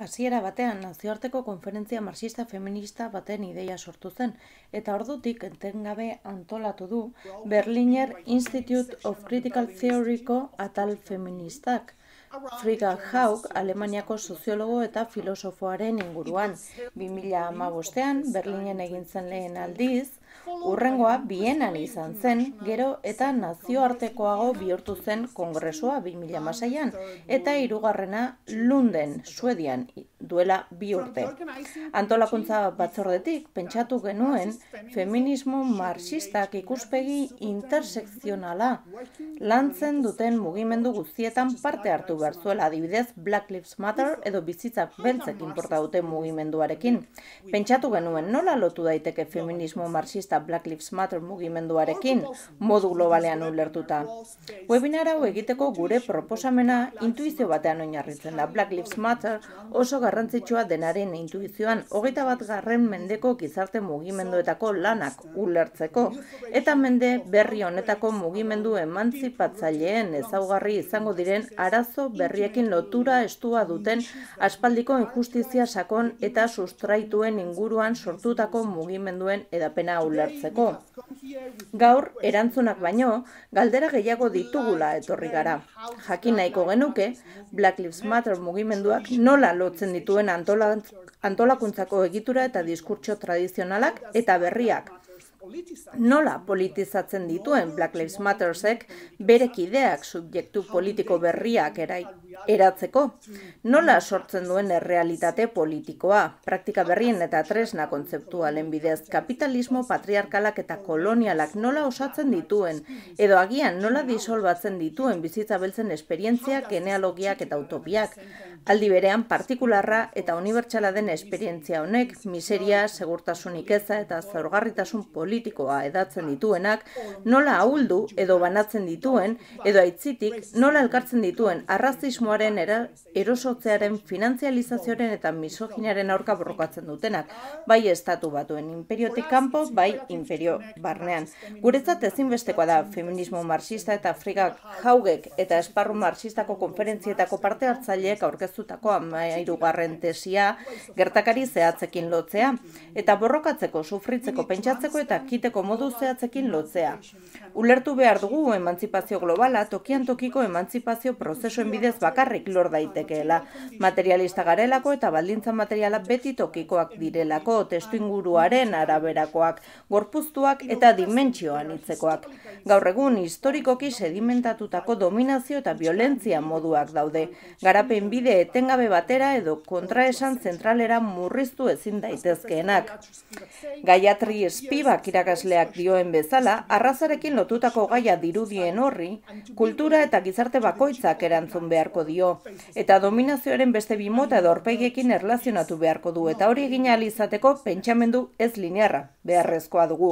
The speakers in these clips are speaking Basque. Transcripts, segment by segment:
Hasiera batean nazioarteko konferentzia marxista feminista baten ideia sortu zen eta ordutik entengabe antolatu du Berliner Institute of Critical Theoryko atal feministak. Frigga Haug, Alemaniako soziologo eta filosofoaren inguruan. 2008an Berlinen egin zen lehen aldiz, Urrengoa bienan izan zen, gero eta nazioartekoago bihurtu zen kongresua 2006an, eta hirugarrena Lunden, Suedian, duela bi urte. Antolakuntza batzordetik, pentsatu genuen, feminismo marxistak ikuspegi intersekzionala lantzen duten mugimendu guztietan parte hartu behar zuela, adibidez Black Lives Matter edo bizitzak beltzek inporta duten mugimenduarekin. Pentsatu genuen, nola lotu daiteke feminismo marxista Black Lives Matter mugimenduarekin modu globalean ulertuta. Webinar hau egiteko gure proposamena intuizio batean oinarritzen da. Black Lives Matter oso garrantzitsua denaren intuizioan hogeita bat garren mendeko gizarte mugimenduetako lanak ulertzeko eta mende berri honetako mugimendu emantzipatzaileen ezaugarri izango diren arazo berriekin lotura estua duten aspaldiko injustizia sakon eta sustraituen inguruan sortutako mugimenduen edapena ulertzeko. Gaur, erantzunak baino, galdera gehiago ditugula etorri gara. Jakin nahiko genuke, Black Lives Matter mugimenduak nola lotzen dituen antolakuntzako egitura eta diskurtso tradizionalak eta berriak nola politizatzen dituen Black Lives Mattersek bere kideak subjektu politiko berriak eratzeko, nola sortzen duen errealitate politikoa, praktika berrien eta tresna kontzeptualen bidez, kapitalismo patriarkalak eta kolonialak nola osatzen dituen, edo agian nola disolbatzen dituen bizitza beltzen esperientziak, genealogiak eta utopiak, aldi berean partikularra eta unibertsala den esperientzia honek, miseria, segurtasunik eza eta zaurgarritasun politikoa, edatzen dituenak, nola ahuldu edo banatzen dituen, edo aitzitik nola elkartzen dituen arrazismoaren erosotzearen finantzializazioaren eta misoginaren aurka borrokatzen dutenak, bai estatu batuen imperiotik kanpo, bai imperio barnean. Guretzat ezinbestekoa da feminismo marxista eta frigak jaugek eta esparru marxistako konferentzietako parte hartzaileek aurkeztutako amairu garren tesia gertakari zehatzekin lotzea, eta borrokatzeko, sufritzeko, pentsatzeko eta jakiteko modu zehatzekin lotzea. Ulertu behar dugu emantzipazio globala tokian tokiko emantzipazio prozesuen bidez bakarrik lor daitekeela. Materialista garelako eta baldintza materiala beti tokikoak direlako, testu inguruaren araberakoak, gorpuztuak eta dimentsioan hitzekoak. Gaur egun historikoki sedimentatutako dominazio eta violentzia moduak daude. Garapen bide etengabe batera edo kontraesan zentralera murriztu ezin daitezkeenak. Gaiatri espibak irakasleak dioen bezala, arrazarekin lotutako gaia dirudien horri, kultura eta gizarte bakoitzak erantzun beharko dio, eta dominazioaren beste bimota edo orpeigekin erlazionatu beharko du, eta hori egin izateko pentsamendu ez linearra, beharrezkoa dugu.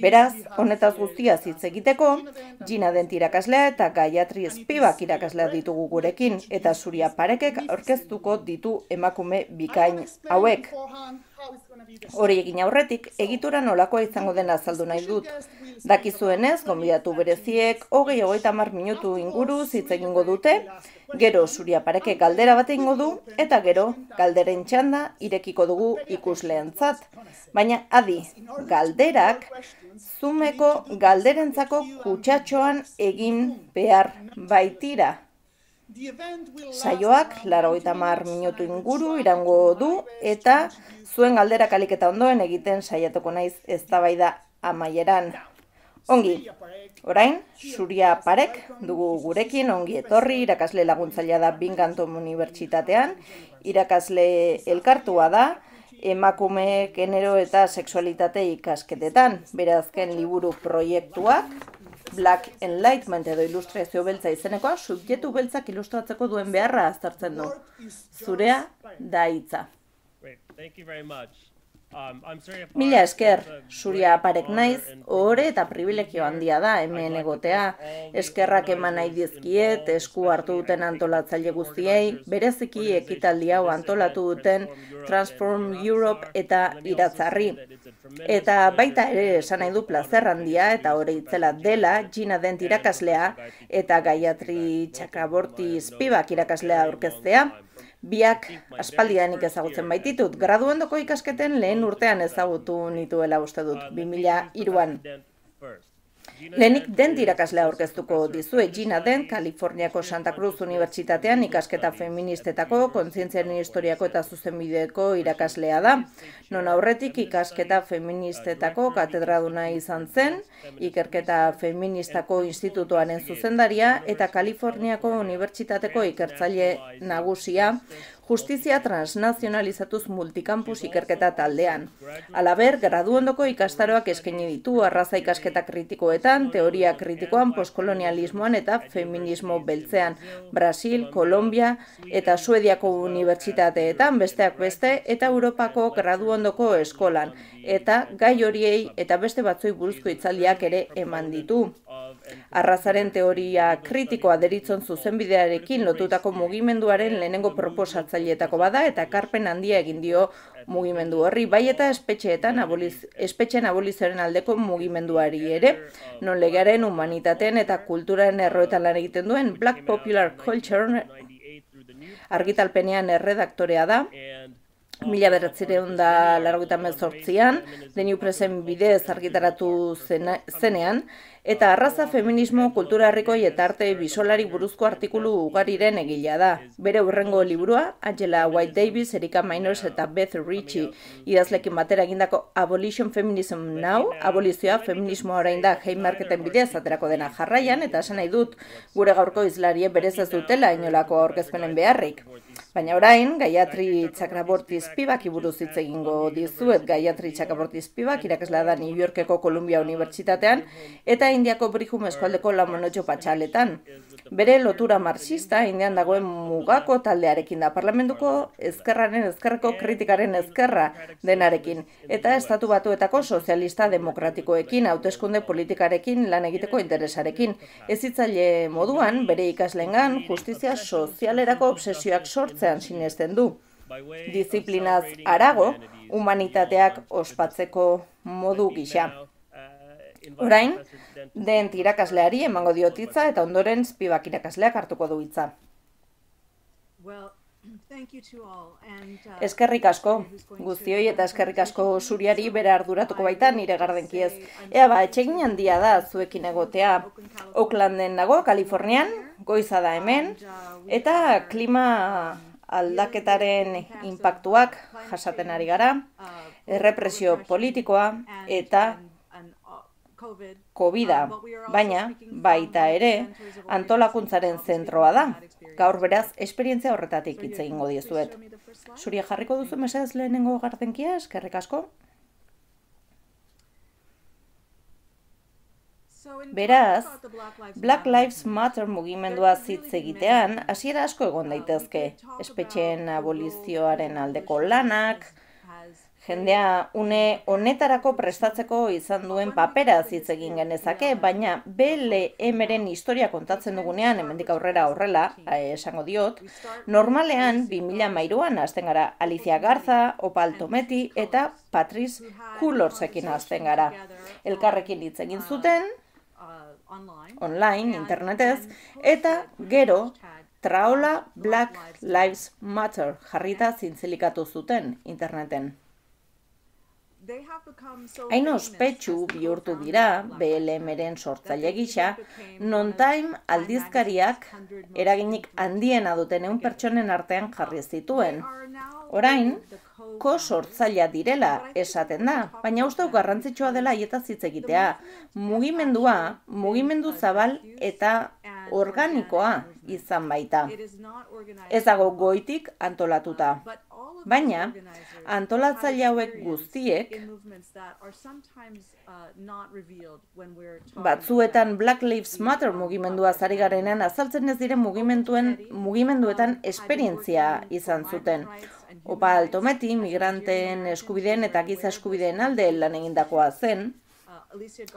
Beraz, honetaz guztia hitz egiteko, Gina Dent irakaslea eta Gaiatri Espibak irakaslea ditugu gurekin, eta zuria parekek aurkeztuko ditu emakume bikain hauek. Hori egin aurretik, egitura nolakoa izango dena azaldu nahi dut. Dakizuenez, gonbidatu bereziek, hogei hogeita mar minutu inguru hitz egingo dute, gero zuria pareke galdera bat egingo du, eta gero galderen txanda irekiko dugu ikusleentzat. Baina adi, galderak, zumeko galderentzako kutsatxoan egin behar baitira. Saioak, laro mar minutu inguru irango du, eta zuen galdera kaliketa ondoen egiten saiatuko naiz eztabaida amaieran. Ongi, orain, Suria Parek dugu gurekin, ongi etorri, irakasle laguntzailea da Bingantom Unibertsitatean, irakasle elkartua da, emakume, genero eta sexualitate ikasketetan, berazken liburu proiektuak, Black Enlightenment edo ilustrazio beltza izenekoa, subjetu beltzak ilustratzeko duen beharra aztertzen du. Zurea da hitza. Um, Mila esker, zuria aparek naiz, ore eta privilegio handia da hemen egotea. Eskerrak eman nahi dizkiet, esku hartu duten antolatzaile guztiei, bereziki ekitaldi hau antolatu duten Transform Europe eta iratzarri. Eta baita ere esan nahi du plazer handia eta hori itzela dela Gina Dent irakaslea eta Gaiatri Txakaborti Spibak irakaslea aurkeztea. Biak aspaldianik ezagutzen baititut, graduendoko ikasketen lehen urtean ezagutu nituela uste dut, 2002an. Lehenik den dirakaslea aurkeztuko dizue Gina den Kaliforniako Santa Cruz Unibertsitatean ikasketa feministetako, kontzientziaren historiako eta zuzenbideko irakaslea da. Non aurretik ikasketa feministetako katedraduna izan zen, ikerketa feministako institutoaren zuzendaria eta Kaliforniako Unibertsitateko ikertzaile nagusia, justizia transnazionalizatuz multikampus ikerketa taldean. Alaber, graduondoko ikastaroak eskaini ditu arraza ikasketa kritikoetan, teoria kritikoan, postkolonialismoan eta feminismo beltzean. Brasil, Kolombia eta Suediako unibertsitateetan besteak beste eta Europako graduondoko eskolan. Eta gai horiei eta beste batzoi buruzko itzaldiak ere eman ditu. Arrazaren teoria kritikoa deritzon zuzenbidearekin lotutako mugimenduaren lehenengo proposatzaileetako bada eta karpen handia egin dio mugimendu horri, bai eta espetxeetan aboliz, espetxean abolizaren aldeko mugimenduari ere, non legearen humanitateen eta kulturaren erroetan lan egiten duen Black Popular Culture argitalpenean erredaktorea da, Mila beratzireun da largoita mezortzian, deniu presen bidez argitaratu zenean, eta arraza feminismo kultura herrikoi eta arte bisolari buruzko artikulu ugariren egila da. Bere urrengo liburua, Angela White Davis, Erika Minors eta Beth Ritchie idazlekin batera egindako Abolition Feminism Now, abolizioa feminismo orain da Haymarketen bidez aterako dena jarraian, eta esan nahi dut gure gaurko izlarie berez ez dutela inolako aurkezpenen beharrik. Baina orain, Gaiatri Txakraborti Spibak iburuz hitz egingo dizuet Gaiatri Txakraborti Spibak irakasla da New Yorkeko Columbia Unibertsitatean eta Indiako Brihum Eskualdeko Lamonotxo Patxaletan. Bere lotura marxista indian dagoen mugako taldearekin da parlamentuko ezkerraren ezkerreko kritikaren ezkerra denarekin eta estatu batuetako sozialista demokratikoekin hauteskunde politikarekin lan egiteko interesarekin. Ezitzaile moduan bere ikaslengan justizia sozialerako obsesioak sortzean sinesten du. Disiplinaz arago humanitateak ospatzeko modu gisa. Orain, den irakasleari emango diotitza eta ondoren spibak irakasleak hartuko du hitza. Uh, eskerrik asko, guztioi eta eskerrik asko zuriari bere arduratuko baita nire gardenki ez. Ea ba, etxegin handia da zuekin egotea. Oaklanden nago, Kalifornian, goiza da hemen, uh, eta klima aldaketaren impactuak jasaten ari gara, uh, errepresio politikoa eta covid baina baita ere antolakuntzaren zentroa da. Gaur beraz, esperientzia horretatik hitz egingo diezuet. Zuria jarriko duzu mesedez lehenengo gardenkia, eskerrik asko? Beraz, Black Lives Matter mugimendua zitz egitean, hasiera asko egon daitezke. Espetxeen abolizioaren aldeko lanak, jendea une honetarako prestatzeko izan duen papera hitz egin genezake, baina BLM-ren historia kontatzen dugunean, hemendik aurrera horrela, eh, esango diot, normalean 2000 mairuan azten gara Alicia Garza, Opal Tometi eta Patrice Kulorzekin azten gara. Elkarrekin hitz egin zuten, online, internetez, eta gero, Traola Black Lives Matter jarrita zintzilikatu zuten interneten. Hain ospetsu bihurtu dira BLM-eren sortzaile gisa, non-time aldizkariak eraginik handiena duten eun pertsonen artean jarri zituen. Orain, ko sortzailea direla esaten da, baina uste garrantzitsua dela aieta hitz egitea. Mugimendua, mugimendu zabal eta organikoa izan baita. Ez dago goitik antolatuta. Baina, antolatzaile hauek guztiek, batzuetan Black Lives Matter mugimendua zari garenean azaltzen ez diren mugimenduen mugimenduetan esperientzia izan zuten. Opa altometi, migranteen eskubideen eta giza eskubideen alde lan egindakoa zen,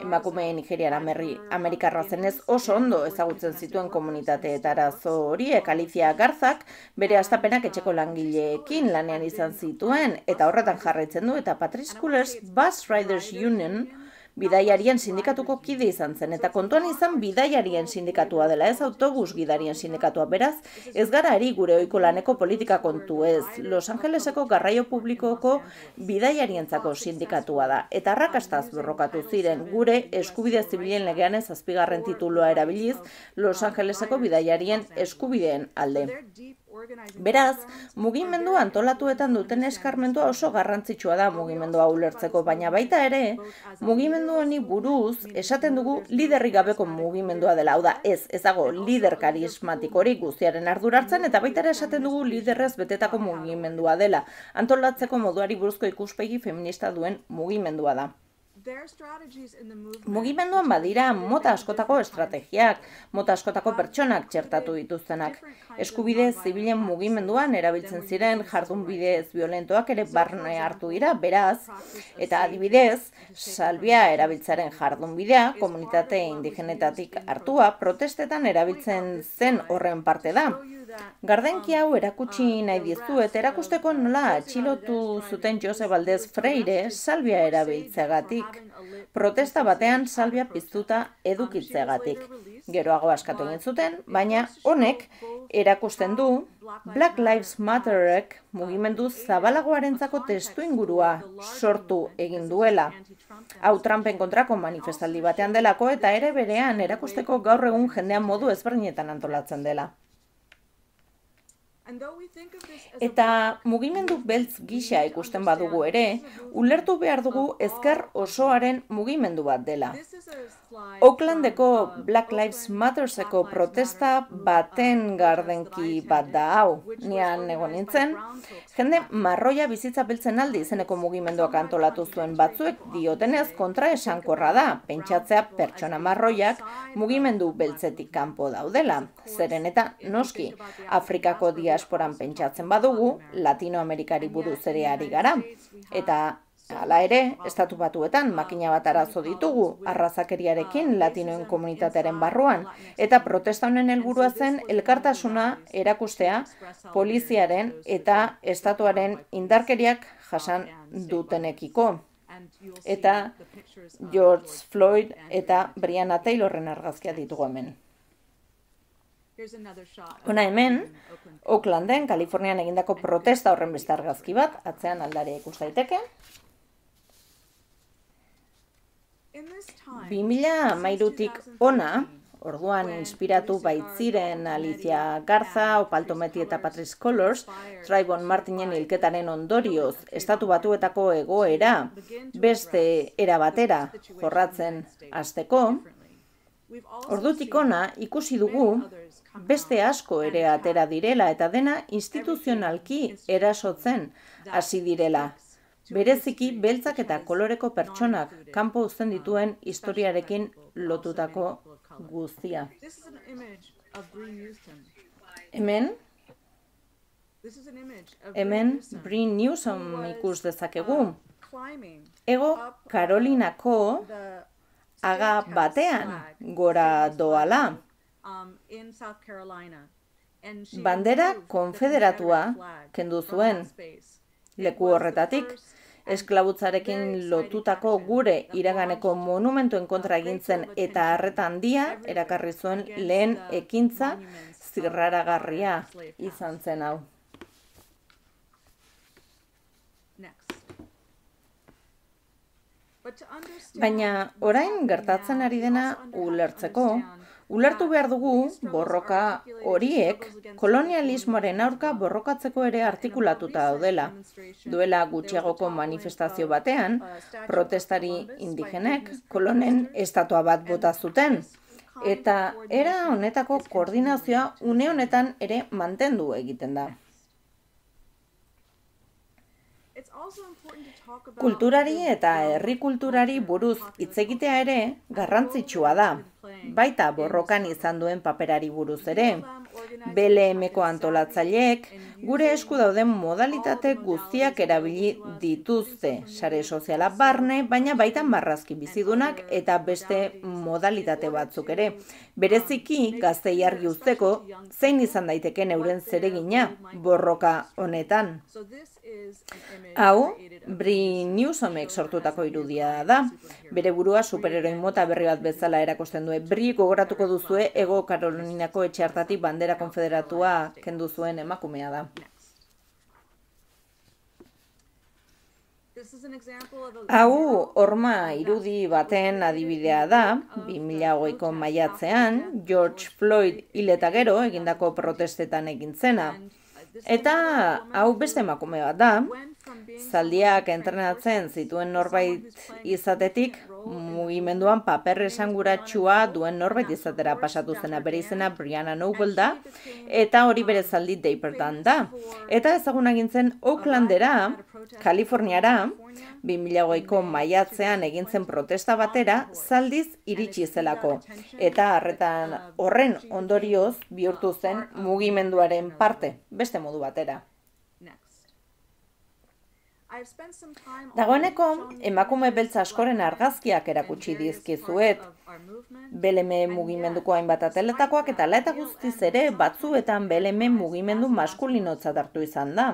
Emakume Nigeriara merri Amerikarra zenez oso ondo ezagutzen zituen komunitate eta arazo horiek Alicia Garzak bere astapenak etxeko langileekin lanean izan zituen eta horretan jarraitzen du eta Patrice Coolers Bus Riders Union bidaiarien sindikatuko kide izan zen, eta kontuan izan bidaiarien sindikatua dela, ez autobus gidarien sindikatua beraz, ez gara ari gure oiko laneko politika kontu ez, Los Angeleseko garraio publikoko bidaiarientzako sindikatua da, eta arrakastaz borrokatu ziren gure eskubide zibilen legean ez azpigarren tituloa erabiliz, Los Angeleseko bidaiarien eskubideen alde. Beraz, mugimendu antolatuetan duten eskarmentua oso garrantzitsua da mugimendua ulertzeko, baina baita ere, mugimendu honi buruz esaten dugu liderri gabeko mugimendua dela, hau da, ez, ez dago lider karismatikorik guztiaren ardurartzen, eta baita ere esaten dugu liderrez betetako mugimendua dela, antolatzeko moduari buruzko ikuspegi feminista duen mugimendua da. Mugimenduan badira mota askotako estrategiak, mota askotako pertsonak txertatu dituztenak. Eskubide zibilen mugimenduan erabiltzen ziren jardun bidez violentoak ere barne hartu dira, beraz, eta adibidez, salbia erabiltzaren jardun bidea, komunitate indigenetatik hartua, protestetan erabiltzen zen horren parte da. Gardenki hau erakutsi nahi dizuet, erakusteko nola atxilotu zuten Jose Valdez Freire salbia erabiltzegatik. Protesta batean salbia piztuta edukitzegatik. Geroago askatu egin zuten, baina honek erakusten du Black Lives Matterek mugimendu zabalagoarentzako testu ingurua sortu egin duela. Hau Trumpen kontrako manifestaldi batean delako eta ere berean erakusteko gaur egun jendean modu ezberdinetan antolatzen dela. Eta mugimendu beltz gisa ikusten badugu ere, ulertu behar dugu ezker osoaren mugimendu bat dela. Oaklandeko Black Lives Matterseko protesta baten gardenki bat da hau, nian egon nintzen, jende marroia bizitza beltzen aldi izeneko mugimenduak antolatu zuen batzuek diotenez kontra esankorra da, pentsatzea pertsona marroiak mugimendu beltzetik kanpo daudela. Zeren eta noski, Afrikako dia diasporan pentsatzen badugu, Latinoamerikari buruz ere ari gara. Eta hala ere, estatu batuetan makina bat arazo ditugu, arrazakeriarekin latinoen komunitatearen barruan, eta protesta honen helburua zen elkartasuna erakustea poliziaren eta estatuaren indarkeriak jasan dutenekiko. Eta George Floyd eta Brianna Taylorren argazkia ditugu hemen. Hona hemen, Oaklanden, Kalifornian egindako protesta horren beste argazki bat, atzean aldare ikus daiteke. 2000 mairutik ona, orduan inspiratu baitziren Alicia Garza, Opaltometi eta Patrice Colors, Trayvon Martinen hilketaren ondorioz, estatu batuetako egoera, beste era batera jorratzen hasteko, Ordutik ona ikusi dugu beste asko ere atera direla eta dena instituzionalki erasotzen hasi direla. Bereziki beltzak eta koloreko pertsonak kanpo uzten dituen historiarekin lotutako guztia. Hemen Hemen Brin Newsom ikus dezakegu. Ego Karolinako aga batean gora doala. Um, Bandera konfederatua kendu zuen leku horretatik. Esklabutzarekin lotutako gure iraganeko monumentuen kontra egintzen eta harretan dia erakarri zuen lehen ekintza zirraragarria izan zen hau. Baina orain gertatzen ari dena ulertzeko, ulertu behar dugu borroka horiek kolonialismoaren aurka borrokatzeko ere artikulatuta daudela. Duela gutxiagoko manifestazio batean, protestari indigenek kolonen estatua bat bota zuten. Eta era honetako koordinazioa une honetan ere mantendu egiten da. Kulturari eta herri kulturari buruz hitz egitea ere garrantzitsua da. Baita borrokan izan duen paperari buruz ere. BLM-ko antolatzaileek gure esku dauden modalitate guztiak erabili dituzte sare soziala barne, baina baita marrazki bizidunak eta beste modalitate batzuk ere. Bereziki gaztei argi usteko zein izan daiteke euren zeregina borroka honetan. Hau, Bri Newsomek sortutako irudia da. Bere burua superheroin mota berri bat bezala erakosten du. Bri gogoratuko duzue Ego Karolinako etxe hartatik bandera konfederatua kendu zuen emakumea da. Hau, horma irudi baten adibidea da, 2008ko maiatzean, George Floyd hileta gero egindako protestetan egin zena. Eta hau beste emakume bat da, zaldiak entrenatzen zituen norbait izatetik, mugimenduan paper esanguratsua duen norbait izatera pasatu zena bere izena Brianna Noble da, eta hori bere zaldi Deipertan da. Eta ezaguna gintzen Oaklandera, Kaliforniara, 2008ko maiatzean egintzen protesta batera zaldiz iritsi zelako. Eta harretan horren ondorioz bihurtu zen mugimenduaren parte, beste modu batera. Dagoeneko, emakume beltza askoren argazkiak erakutsi dizkizuet. Beleme mugimenduko hainbat ateletakoak eta laeta guztiz ere batzuetan beleme mugimendu maskulinotza hartu izan da.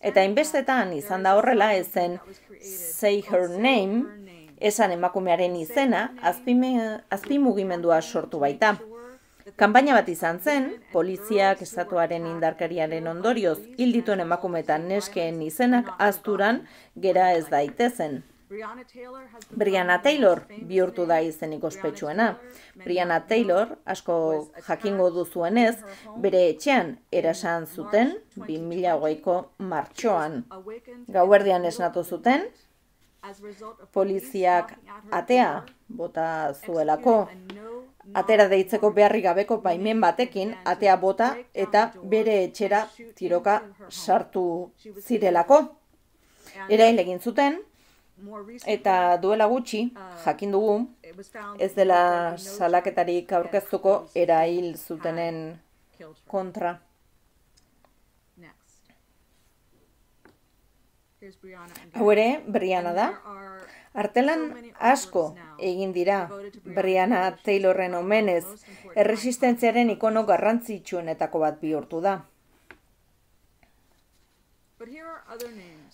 Eta inbestetan izan da horrela ezen Say Her Name, esan emakumearen izena, azpi mugimendua sortu baita. Kanpaina bat izan zen, poliziak estatuaren indarkariaren ondorioz hildituen emakumetan neskeen izenak azturan gera ez daitezen. Brianna Taylor bihurtu da izenik ospetsuena. Brianna Taylor, asko jakingo duzuenez, bere etxean erasan zuten 2008ko martxoan. Gauerdian esnatu zuten, poliziak atea bota zuelako atera deitzeko beharri gabeko baimen batekin atea bota eta bere etxera tiroka sartu zirelako. Erail egin zuten eta duela gutxi jakin dugu ez dela salaketarik aurkeztuko erail zutenen kontra. Hau ere, Brianna da, Artelan asko egin dira. Brianna Taylorren omenez, erresistentziaren ikono garrantzitsuenetako bat bihurtu da.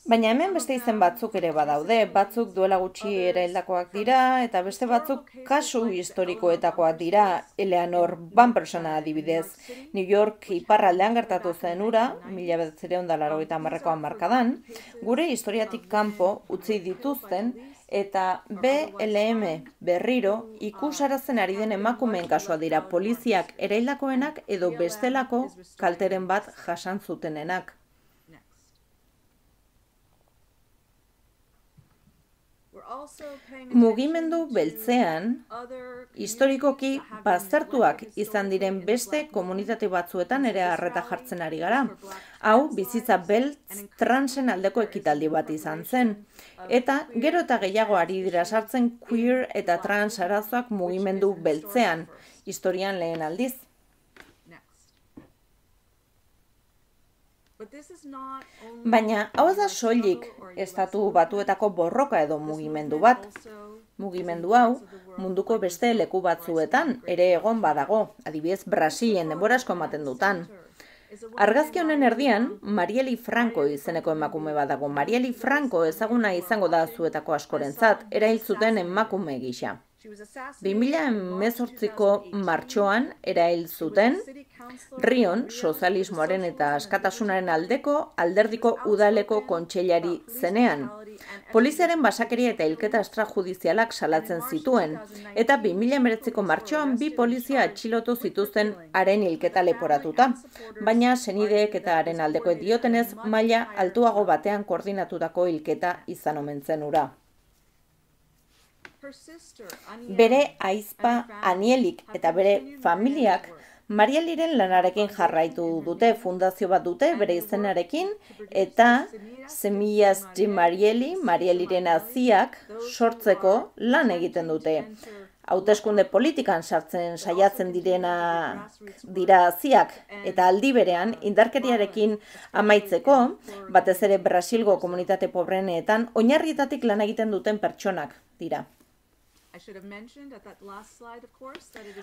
Baina hemen beste izen batzuk ere badaude, batzuk duela gutxi ere heldakoak dira, eta beste batzuk kasu historikoetakoak dira, Eleanor Van Persona adibidez, New York iparraldean gertatu zen ura, mila betzereon dalaro eta marrekoan markadan, gure historiatik kanpo utzi dituzten, eta BLM berriro ikusarazen ari den emakumeen kasua dira poliziak ereilakoenak edo bestelako kalteren bat jasan zutenenak. Mugimendu beltzean, historikoki baztertuak izan diren beste komunitate batzuetan ere harreta jartzen ari gara. Hau, bizitza beltz transen aldeko ekitaldi bat izan zen. Eta gero eta gehiago ari dira sartzen queer eta trans arazoak mugimendu beltzean, historian lehen aldiz. Baina hau da soilik estatu batuetako borroka edo mugimendu bat. Mugimendu hau munduko beste leku batzuetan ere egon badago, adibidez Brasilen denbora asko ematen dutan. Argazki honen erdian, Marieli Franco izeneko emakume badago. Marieli Franco ezaguna izango da zuetako askorentzat, erail zuten emakume gisa. 2018ko martxoan erail zuten Rion, sozialismoaren eta askatasunaren aldeko alderdiko udaleko kontseilari zenean. Poliziaren basakeria eta hilketa estrajudizialak salatzen zituen, eta 2019ko martxoan bi polizia atxilotu zituzten haren hilketa leporatuta, baina senideek eta haren aldeko diotenez maila altuago batean koordinatutako hilketa izan omentzen ura. Bere aizpa anielik eta bere familiak Marieliren lanarekin jarraitu dute, fundazio bat dute bere izenarekin, eta Semillas de Marieli, Marieliren aziak sortzeko lan egiten dute. Hauteskunde politikan sartzen saiatzen direna dira aziak, eta aldi berean indarkeriarekin amaitzeko, batez ere Brasilgo komunitate pobreneetan, oinarrietatik lan egiten duten pertsonak dira.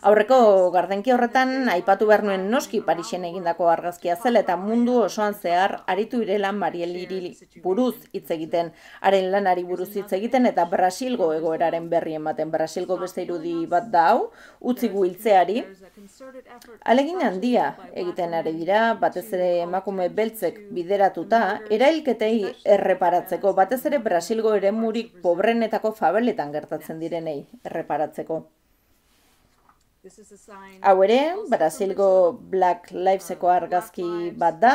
Aurreko gardenki horretan aipatu behar nuen noski Parisen egindako argazkia zela eta mundu osoan zehar aritu irela Marieliri buruz hitz egiten, haren lanari buruz hitz egiten eta Brasilgo egoeraren berri ematen. Brasilgo beste irudi bat da hau, utzi guiltzeari. Alegin handia egiten ari dira, batez ere emakume beltzek bideratuta, erailketei erreparatzeko, batez ere Brasilgo ere murik pobrenetako fabeletan gertatzen direnei erreparatzeko. Hau ere, Brasilgo Black Liveseko argazki bat da,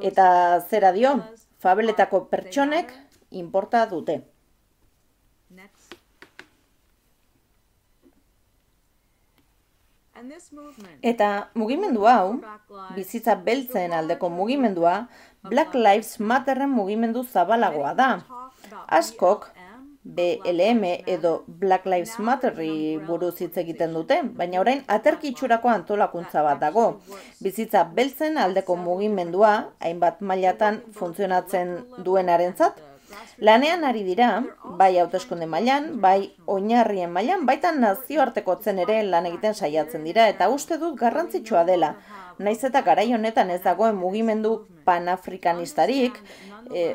eta zera dio, fabeletako pertsonek inporta dute. Eta mugimendu hau, bizitza beltzen aldeko mugimendua, Black Lives Matterren mugimendu zabalagoa da. Askok, BLM edo Black Lives Matterri buruz hitz egiten dute, baina orain aterki itxurako antolakuntza bat dago. Bizitza beltzen aldeko mugimendua, hainbat mailatan funtzionatzen duenarentzat, lanean ari dira, bai hauteskunde mailan, bai oinarrien mailan, baita nazioarteko zen ere lan egiten saiatzen dira, eta uste dut garrantzitsua dela. Naiz eta garai honetan ez dagoen mugimendu panafrikanistarik, e,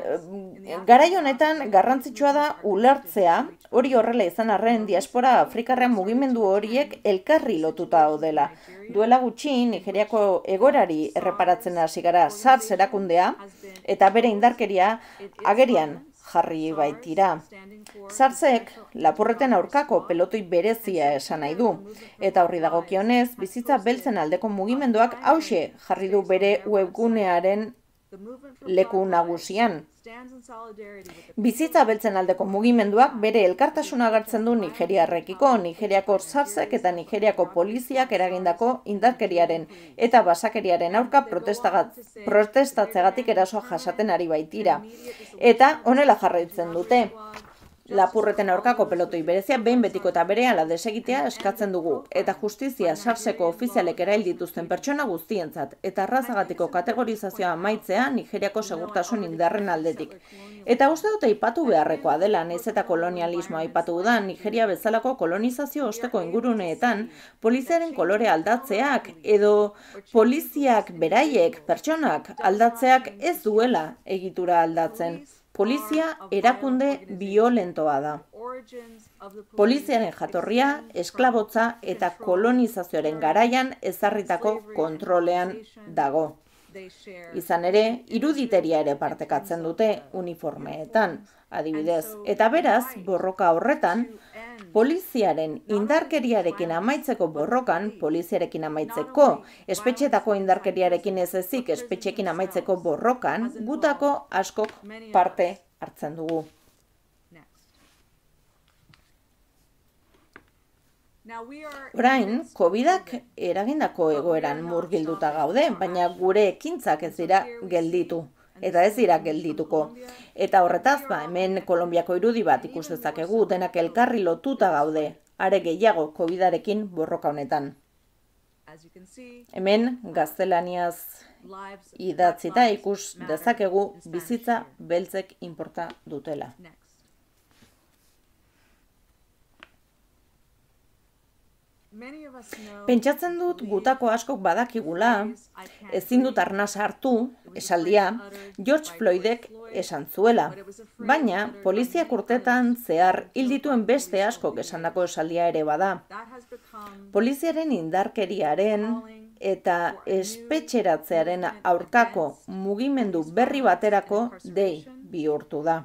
garai honetan garrantzitsua da ulertzea, hori horrela izan arren diaspora afrikarren mugimendu horiek elkarri lotuta daudela. Duela gutxi Nigeriako egorari erreparatzen hasi gara SARS erakundea eta bere indarkeria agerian jarri baitira. Sartzek lapurreten aurkako pelotoi berezia esan nahi du. Eta horri dagokionez, bizitza beltzen aldeko mugimenduak hause jarri du bere webgunearen leku nagusian. Bizitza beltzen aldeko mugimenduak bere elkartasuna agertzen du Nigeriarrekiko, Nigeriako zarzek eta Nigeriako poliziak eragindako indarkeriaren eta basakeriaren aurka protestatzegatik erasoa jasaten ari baitira. Eta honela jarraitzen dute lapurreten aurkako pelotoi berezia behin betiko eta bere ala desegitea eskatzen dugu, eta justizia sarseko ofizialek erail dituzten pertsona guztientzat, eta arrazagatiko kategorizazioa maitzea Nigeriako segurtasun indarren aldetik. Eta uste dute ipatu beharrekoa dela, nez eta kolonialismoa ipatu da, Nigeria bezalako kolonizazio osteko inguruneetan, poliziaren kolore aldatzeak, edo poliziak beraiek, pertsonak, aldatzeak ez duela egitura aldatzen polizia erakunde violentoa da. Poliziaren jatorria, esklabotza eta kolonizazioaren garaian ezarritako kontrolean dago. Izan ere, iruditeria ere partekatzen dute uniformeetan, adibidez. Eta beraz, borroka horretan, poliziaren indarkeriarekin amaitzeko borrokan, poliziarekin amaitzeko, espetxetako indarkeriarekin ez ezik, espetxekin amaitzeko borrokan, gutako askok parte hartzen dugu. Orain, COVIDak eragindako egoeran murgilduta gaude, baina gure ekintzak ez dira gelditu eta ez dira geldituko. Eta horretaz, ba, hemen Kolombiako irudi bat ikus dezakegu denak elkarri lotuta gaude, are gehiago COVIDarekin borroka honetan. Hemen gaztelaniaz idatzita ikus dezakegu bizitza beltzek inporta dutela. Pentsatzen dut gutako askok badakigula, ezin dut arnaz hartu, esaldia, George Floydek esan zuela. Baina, poliziak urtetan zehar hildituen beste askok esandako esaldia ere bada. Poliziaren indarkeriaren eta espetxeratzearen aurkako mugimendu berri baterako dei bihurtu da.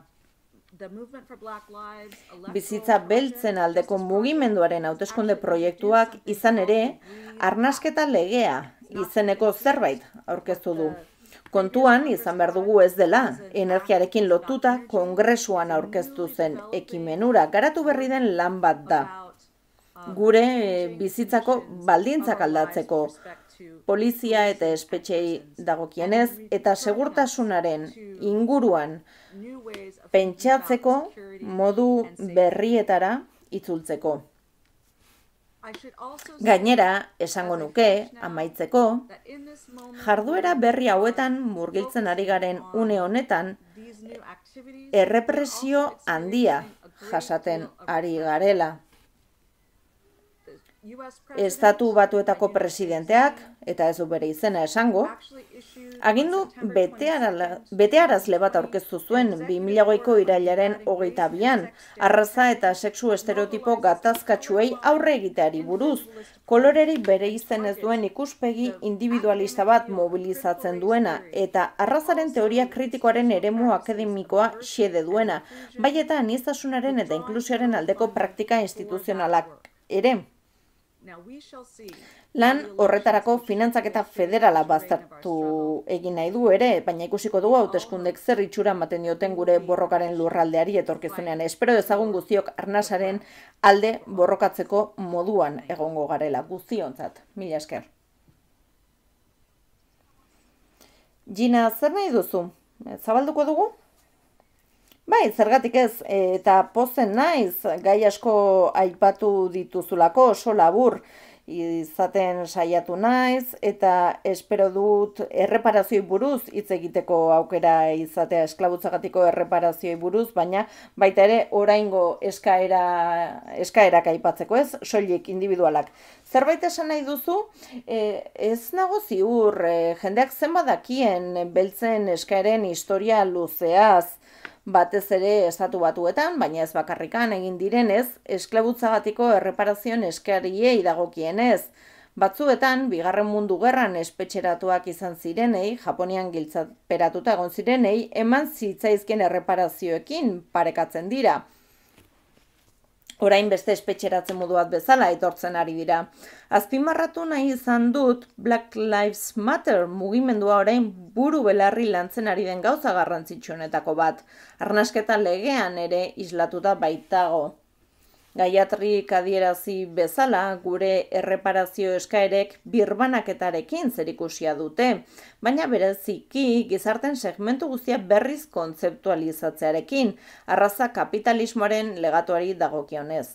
Bizitza beltzen aldeko mugimenduaren hauteskunde proiektuak izan ere, arnasketa legea izeneko zerbait aurkeztu du. Kontuan izan behar dugu ez dela, energiarekin lotuta kongresuan aurkeztu zen ekimenura garatu berri den lan bat da. gure bizitzako baldintzak aldatzeko polizia eta espetxei dagokienez eta segurtasunaren inguruan pentsatzeko modu berrietara itzultzeko. Gainera, esango nuke, amaitzeko, jarduera berri hauetan murgiltzen ari garen une honetan, errepresio handia jasaten ari garela. Estatu batuetako presidenteak, eta ez du bere izena esango, agindu betearazle bat aurkeztu zuen 2008ko irailaren hogeita bian, arraza eta sexu estereotipo gatazkatsuei aurre egiteari buruz, koloreri bere izen ez duen ikuspegi individualista bat mobilizatzen duena, eta arrazaren teoria kritikoaren eremu akademikoa xede duena, bai eta anistasunaren eta inklusioaren aldeko praktika instituzionalak ere. Lan horretarako finantzak eta federala baztertu egin nahi du ere, baina ikusiko dugu hauteskundek zer itxura ematen dioten gure borrokaren lurraldeari etorkizunean. Espero ezagun guztiok arnasaren alde borrokatzeko moduan egongo garela guztionzat. Mila esker. Gina, zer nahi duzu? Zabalduko dugu? Bai, zergatik ez, eta pozen naiz, gai asko aipatu dituzulako oso labur izaten saiatu naiz, eta espero dut erreparazioi buruz hitz egiteko aukera izatea esklabutzagatiko erreparazioi buruz, baina baita ere oraingo eskaera, eskaerak aipatzeko ez, soilik individualak. Zerbait esan nahi duzu, e, ez nago ziur, e, jendeak zenbadakien beltzen eskaeren historia luzeaz, batez ere estatu batuetan, baina ez bakarrikan egin direnez, esklabutzagatiko erreparazioen eskariei dagokienez. Batzuetan, bigarren mundu gerran espetxeratuak izan zirenei, Japonian giltzaperatuta egon zirenei, eman zitzaizken erreparazioekin parekatzen dira orain beste espetxeratzen moduat bezala etortzen ari dira. Azpimarratu nahi izan dut Black Lives Matter mugimendua orain buru belarri lantzen ari den gauza garrantzitsuenetako bat. Arnasketa legean ere islatuta baitago. Gaiatrik adierazi bezala, gure erreparazio eskaerek birbanaketarekin zerikusia dute, baina bereziki gizarten segmentu guztia berriz kontzeptualizatzearekin, arraza kapitalismoaren legatuari dagokionez.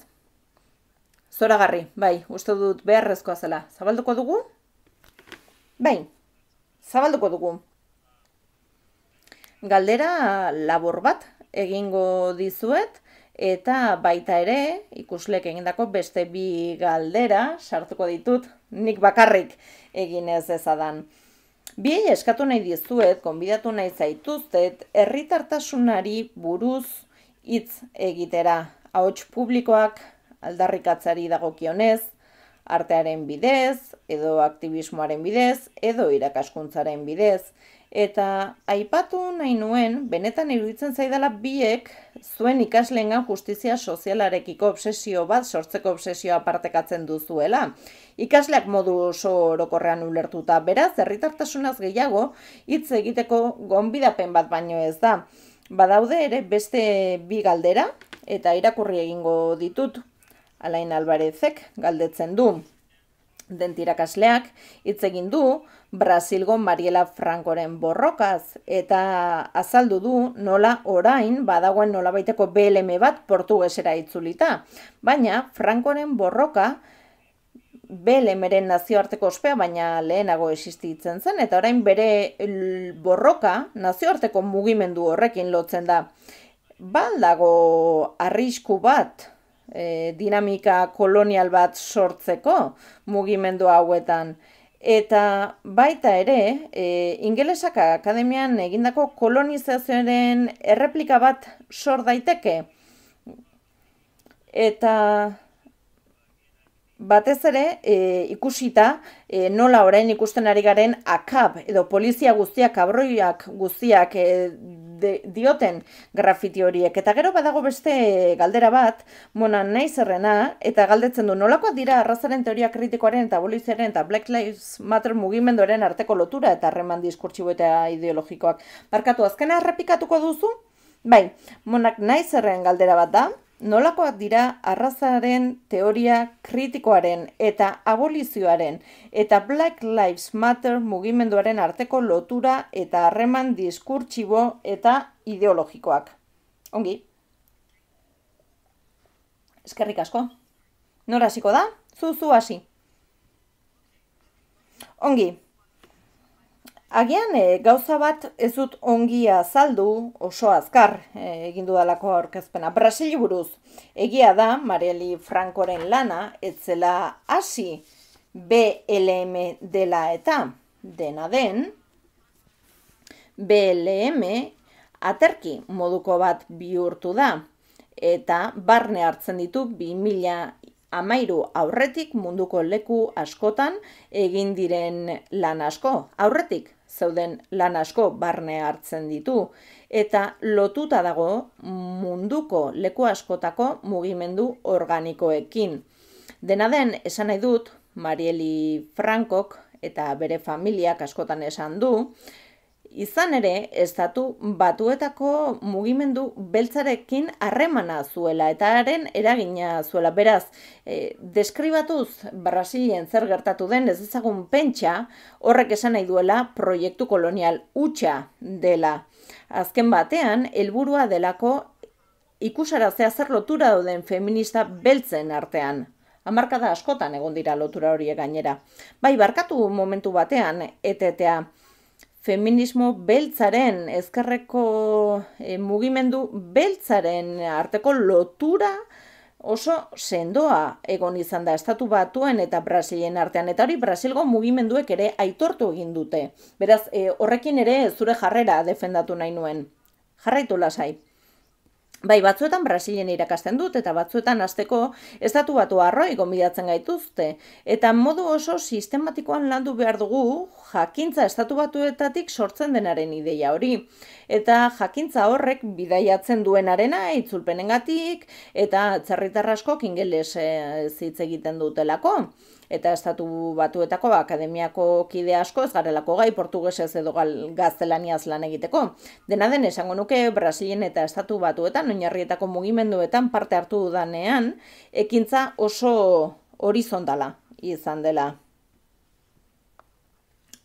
Zoragarri, bai, uste dut beharrezkoa zela. Zabalduko dugu? Bai, zabalduko dugu. Galdera labor bat egingo dizuet, eta baita ere, ikuslek egindako beste bi galdera, sartuko ditut, nik bakarrik eginez ezadan. Biei eskatu nahi dizuet, konbidatu nahi zaituztet, herritartasunari buruz hitz egitera. Ahots publikoak aldarrikatzari dagokionez, artearen bidez, edo aktivismoaren bidez, edo irakaskuntzaren bidez. Eta aipatu nahi nuen, benetan iruditzen zaidala biek zuen ikasleengan justizia sozialarekiko obsesio bat sortzeko obsesioa partekatzen duzuela. Ikasleak modu oso orokorrean ulertuta, beraz, herritartasunaz gehiago, hitz egiteko gonbidapen bat baino ez da. Badaude ere beste bi galdera, eta irakurri egingo ditut, Alain Albarezek galdetzen du dentirakasleak hitz egin du Brasilgo Mariela Francoren borrokaz eta azaldu du nola orain badagoen nolabaiteko BLM bat portugesera itzulita. Baina Francoren borroka BLMren nazioarteko ospea baina lehenago existitzen zen eta orain bere borroka nazioarteko mugimendu horrekin lotzen da. Baldago arrisku bat e, dinamika kolonial bat sortzeko mugimendu hauetan. Eta baita ere, e, ingelesak akademian egindako kolonizazioaren erreplika bat sor daiteke. Eta batez ere, e, ikusita, e, nola orain ikusten ari garen akab, edo polizia guztiak, abroiak guztiak e, dioten grafiti horiek. Eta gero badago beste galdera bat, mona nahi zerrena, eta galdetzen du nolakoak dira arrazaren teoria kritikoaren eta aboliziaren eta Black Lives Matter mugimenduaren arteko lotura eta harreman diskurtsibo eta ideologikoak. Barkatu, azkena errepikatuko duzu? Bai, monak nahi zerren galdera bat da, nolakoak dira arrazaren teoria kritikoaren eta abolizioaren eta Black Lives Matter mugimenduaren arteko lotura eta harreman diskurtsibo eta ideologikoak. Ongi. Eskerrik asko. Nora hasiko da? Zuzu hasi. Ongi. Agian e, gauza bat ez dut ongia azaldu oso azkar e, egin dudalako aurkezpena. Brasili buruz, egia da, Marieli Frankoren lana, etzela hasi BLM dela eta dena den, BLM aterki moduko bat bihurtu da, eta barne hartzen ditu 2000 amairu aurretik munduko leku askotan egin diren lan asko. Aurretik, zeuden lan asko barne hartzen ditu eta lotuta dago munduko leku askotako mugimendu organikoekin. Dena den esan nahi dut Marieli Frankok eta bere familiak askotan esan du, Izan ere, estatu batuetako mugimendu beltzarekin harremana zuela eta haren eragina zuela. Beraz, e, deskribatuz Brasilien zer gertatu den ez ezagun pentsa, horrek esan nahi duela proiektu kolonial utxa dela. Azken batean, helburua delako ikusarazea zer lotura dauden feminista beltzen artean. Hamarkada askotan egon dira lotura horiek gainera. Bai, barkatu momentu batean, etetea, feminismo beltzaren, ezkerreko e, mugimendu beltzaren arteko lotura oso sendoa egon izan da estatu batuen eta Brasilen artean. Eta hori Brasilgo mugimenduek ere aitortu egin dute. Beraz, e, horrekin ere zure jarrera defendatu nahi nuen. Jarraitu lasai. Bai, batzuetan Brasilen irakasten dut eta batzuetan hasteko estatu batu arroi gonbidatzen gaituzte. Eta modu oso sistematikoan landu behar dugu jakintza estatu batuetatik sortzen denaren ideia hori. Eta jakintza horrek bidaiatzen duenarena itzulpenengatik eta atzerritarraskok ingeles e, zitz egiten dutelako eta estatu batuetako akademiako kide asko ez garelako gai portugesez edo gaztelaniaz lan egiteko. Dena den esango nuke Brasilien eta estatu batuetan, oinarrietako mugimenduetan parte hartu dudanean, ekintza oso horizontala izan dela.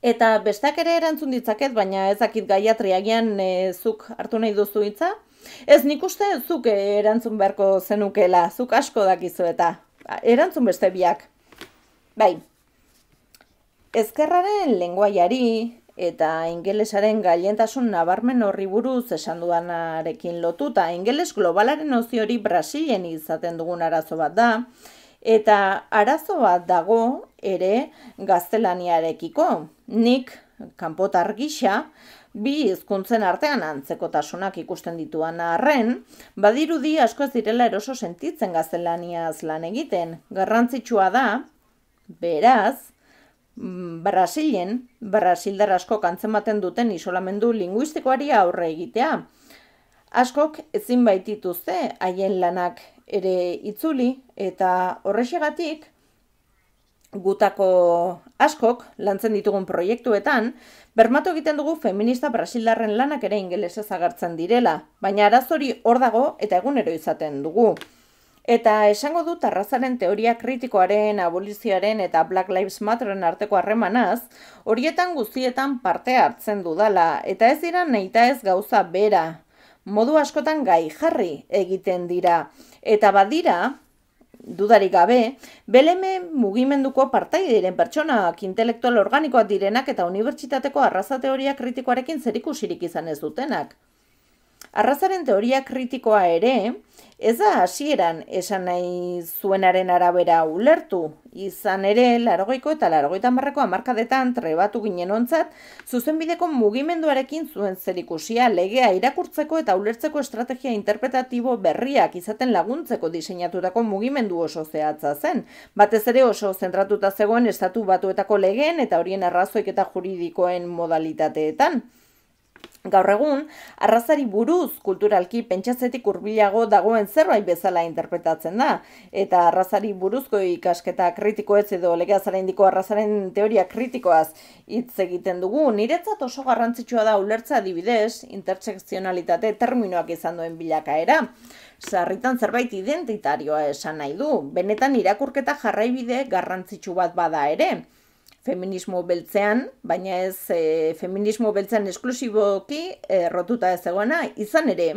Eta bestak ere erantzun ditzaket, baina ezakit gaiatriagian e, zuk hartu nahi duzu hitza. Ez nik uste zuk erantzun beharko zenukela, zuk asko dakizu eta erantzun beste biak. Bai, ezkerraren lenguaiari eta ingelesaren gailentasun nabarmen horri buruz esan duanarekin lotuta, ingeles globalaren nozi hori Brasilien izaten dugun arazo bat da, eta arazo bat dago ere gaztelaniarekiko. Nik, kanpotar gisa, bi hizkuntzen artean antzekotasunak ikusten dituan arren, badirudi asko ez direla eroso sentitzen gaztelaniaz lan egiten. Garrantzitsua da, Beraz, mm, Brasilen, Brasildar asko kantzematen duten isolamendu linguistikoari aurre egitea. Askok ezin baitituzte haien lanak ere itzuli eta horrexegatik gutako askok lantzen ditugun proiektuetan bermatu egiten dugu feminista brasildarren lanak ere ingelesez agertzen direla, baina arazori hor dago eta egunero izaten dugu. Eta esango dut arrazaren teoria kritikoaren, abolizioaren eta Black Lives Matteren arteko harremanaz, horietan guztietan parte hartzen dudala, eta ez dira neita ez gauza bera. Modu askotan gai jarri egiten dira. Eta badira, dudarik gabe, beleme mugimenduko partai diren pertsonak intelektual organikoak direnak eta unibertsitateko arraza teoria kritikoarekin zerikusirik izan ez dutenak. Arrazaren teoria kritikoa ere, ez da hasieran esan nahi zuenaren arabera ulertu. Izan ere, larogeiko eta larogeita marreko amarkadetan trebatu ginen ontzat, zuzenbideko mugimenduarekin zuen zerikusia legea irakurtzeko eta ulertzeko estrategia interpretatibo berriak izaten laguntzeko diseinatutako mugimendu oso zehatza zen. Batez ere oso zentratuta zegoen estatu batuetako legeen eta horien arrazoik eta juridikoen modalitateetan. Gaur egun, arrazari buruz kulturalki pentsatzetik hurbilago dagoen zerbait bezala interpretatzen da, eta arrazari buruzko ikasketa kritikoez edo legeazara indiko arrazaren teoria kritikoaz hitz egiten dugu. Niretzat oso garrantzitsua da ulertza adibidez, intersekzionalitate terminoak izan duen bilakaera. Zarritan zerbait identitarioa esan nahi du, benetan irakurketa jarraibide garrantzitsu bat bada ere. Feminismo beltzean, baina ez e, feminismo beltzean esklusiboki e, rotuta ez egoena, izan ere,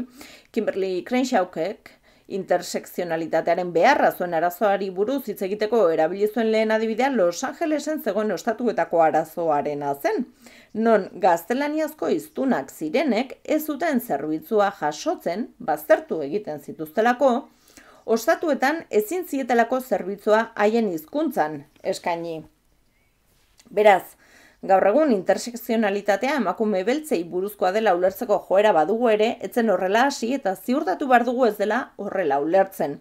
Kimberly Crenshawkek, intersekzionalitatearen beharra zuen arazoari buruz hitz egiteko erabili zuen lehen adibidea Los Angelesen zegoen ostatuetako arazoaren zen. Non gaztelaniazko hiztunak zirenek ez zuten zerbitzua jasotzen baztertu egiten zituztelako, ostatuetan ezin zietelako zerbitzua haien hizkuntzan eskaini. Beraz, Gaur egun intersekzionalitatea emakume beltzei buruzkoa dela ulertzeko joera badugu ere, etzen horrela hasi eta ziurtatu behar dugu ez dela horrela ulertzen.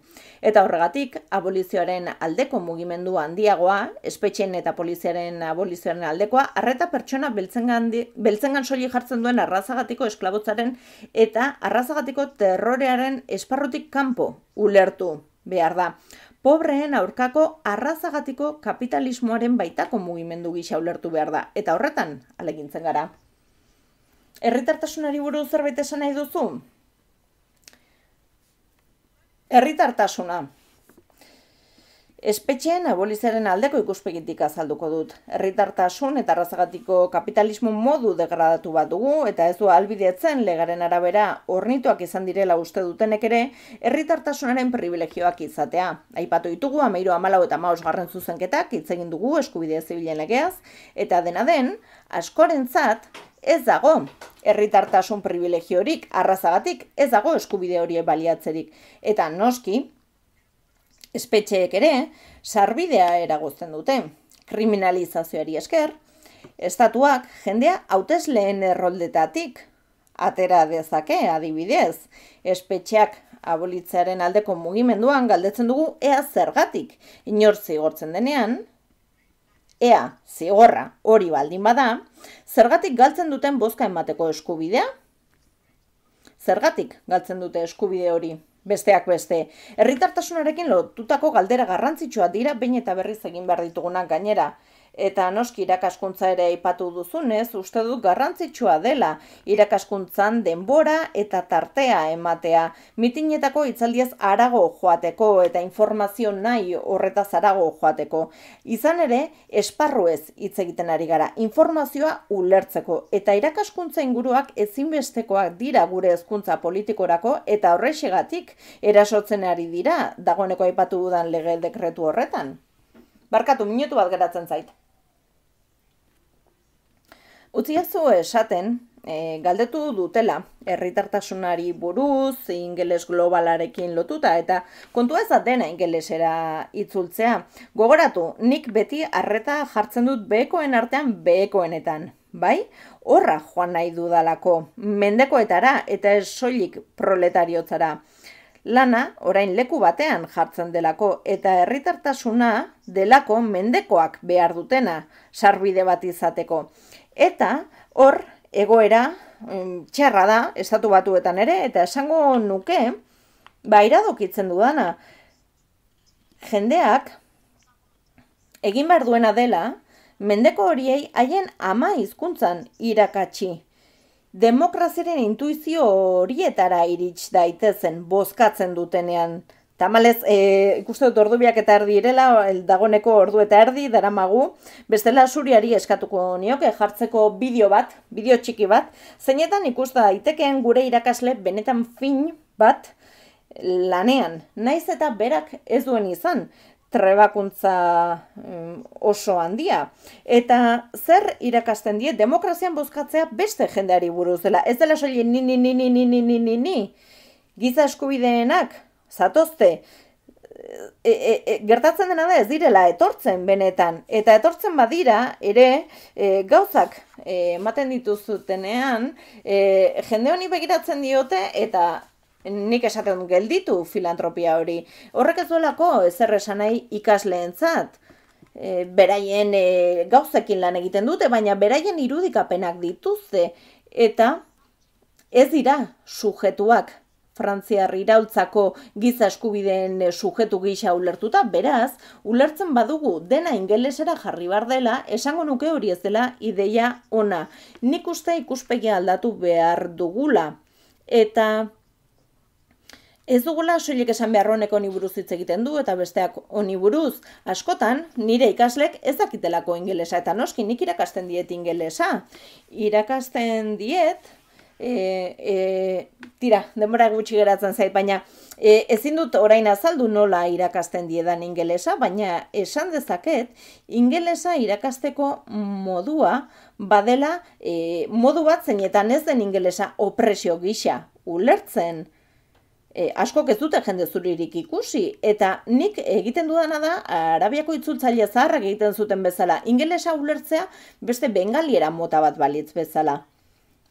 Eta horregatik, abolizioaren aldeko mugimendu handiagoa, espetxen eta poliziaren abolizioaren aldekoa, arreta pertsona beltzengan, beltzengan soli jartzen duen arrazagatiko esklabotzaren eta arrazagatiko terrorearen esparrutik kanpo ulertu behar da pobreen aurkako arrazagatiko kapitalismoaren baitako mugimendu gisa ulertu behar da, eta horretan alegintzen gara. Herritartasunari buruz zerbait esan nahi duzu? Herritartasuna. Espetxeen abolizaren aldeko ikuspegitik azalduko dut. Herritartasun eta arrazagatiko kapitalismo modu degradatu bat dugu eta ez du albidetzen legaren arabera ornituak izan direla uste dutenek ere herritartasunaren privilegioak izatea. Aipatu ditugu amairu amalau eta maus garren zuzenketak hitz egin dugu eskubide zibilen legeaz eta dena den askorentzat ez dago herritartasun privilegiorik arrazagatik ez dago eskubide hori baliatzerik eta noski espetxeek ere, sarbidea eragozten dute. Kriminalizazioari esker, estatuak jendea hautesleen erroldetatik atera dezake adibidez. Espetxeak abolitzearen aldeko mugimenduan galdetzen dugu ea zergatik. Inor zigortzen denean, ea zigorra hori baldin bada, zergatik galtzen duten bozka emateko eskubidea? Zergatik galtzen dute eskubide hori? Besteak beste. Herritartasunarekin lotutako galdera garrantzitsua dira bain eta berriz egin behar ditugunak gainera eta noski irakaskuntza ere aipatu duzunez, uste dut garrantzitsua dela irakaskuntzan denbora eta tartea ematea. Mitinetako itzaldiaz arago joateko eta informazio nahi horretaz arago joateko. Izan ere, esparruez hitz egiten ari gara, informazioa ulertzeko eta irakaskuntza inguruak ezinbestekoak dira gure hezkuntza politikorako eta horrexegatik erasotzen ari dira dagoeneko aipatu dudan lege dekretu horretan. Barkatu, minutu bat geratzen zait. Utziazu esaten, e, galdetu dutela, herritartasunari buruz, ingeles globalarekin lotuta, eta kontua ez dena ingelesera itzultzea. Gogoratu, nik beti arreta jartzen dut behekoen artean behekoenetan, bai? Horra joan nahi dudalako, mendekoetara eta soilik proletariotzara. Lana, orain leku batean jartzen delako, eta herritartasuna delako mendekoak behar dutena, sarbide bat izateko. Eta hor egoera txarra da estatu batuetan ere eta esango nuke ba iradokitzen dudana. Jendeak egin behar duena dela mendeko horiei haien ama hizkuntzan irakatsi. Demokraziaren intuizio horietara irits daitezen bozkatzen dutenean Tamalez, e, ikuste dut ordu biak eta erdi irela, dagoneko ordu eta erdi, dara magu, bestela suriari eskatuko nioke jartzeko bideo bat, bideo txiki bat, zeinetan ikuste daitekeen gure irakasle benetan fin bat lanean, naiz eta berak ez duen izan, trebakuntza oso handia. Eta zer irakasten die, demokrazian bozkatzea beste jendeari buruz dela, ez dela soile ni ni ni ni ni ni ni ni ni, giza eskubideenak, zatozte, e, e, e, gertatzen dena da ez direla etortzen benetan, eta etortzen badira ere e, gauzak e, ematen dituzutenean, e, jende honi begiratzen diote eta nik esaten gelditu filantropia hori. Horrek ez duelako ezer esan nahi ikasleentzat. E, beraien e, gauzekin lan egiten dute, baina beraien irudikapenak dituzte eta ez dira sujetuak Frantziar iraultzako giza eskubideen eh, sujetu gisa ulertuta, beraz, ulertzen badugu dena ingelesera jarri bar dela, esango nuke hori ez dela ideia ona. Nik uste ikuspegia aldatu behar dugula. Eta Ez dugula soilik esan behar honek honi buruz hitz egiten du eta besteak honi buruz. Askotan, nire ikaslek ez dakitelako ingelesa eta noski nik irakasten diet ingelesa. Irakasten diet, e, e, tira, denbora gutxi geratzen zait, baina e, ezin dut orain azaldu nola irakasten diedan ingelesa, baina esan dezaket, ingelesa irakasteko modua badela e, modu bat zeinetan ez den ingelesa opresio gisa ulertzen e, askok ez dute jende zuririk ikusi, eta nik egiten dudana da, arabiako itzultzaile zaharrak egiten zuten bezala, ingelesa ulertzea beste bengaliera mota bat balitz bezala.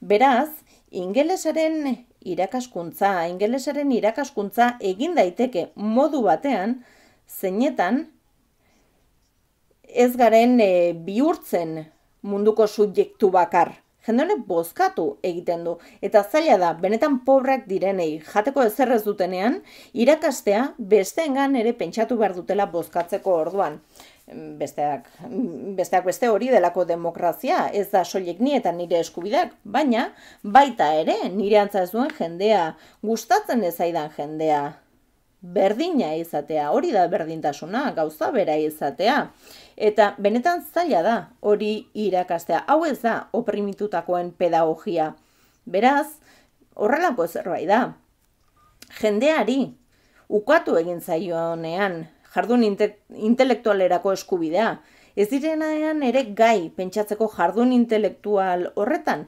Beraz, ingelesaren irakaskuntza, ingelesaren irakaskuntza egin daiteke modu batean, zeinetan, ez garen e, bihurtzen munduko subjektu bakar jende bozkatu egiten du. Eta zaila da, benetan pobrak direnei jateko ezerrez dutenean, irakastea besteengan ere pentsatu behar dutela bozkatzeko orduan. Besteak, besteak beste hori delako demokrazia, ez da soilik ni eta nire eskubidak, baina baita ere nire antza duen jendea, gustatzen ez aidan jendea, berdina izatea, hori da berdintasuna, gauza bera izatea. Eta benetan zaila da hori irakastea. Hau ez da oprimitutakoen pedagogia. Beraz, horrelako zerbait da. Jendeari ukatu egin zaionean jardun inte intelektualerako eskubidea. Ez direnean ere gai pentsatzeko jardun intelektual horretan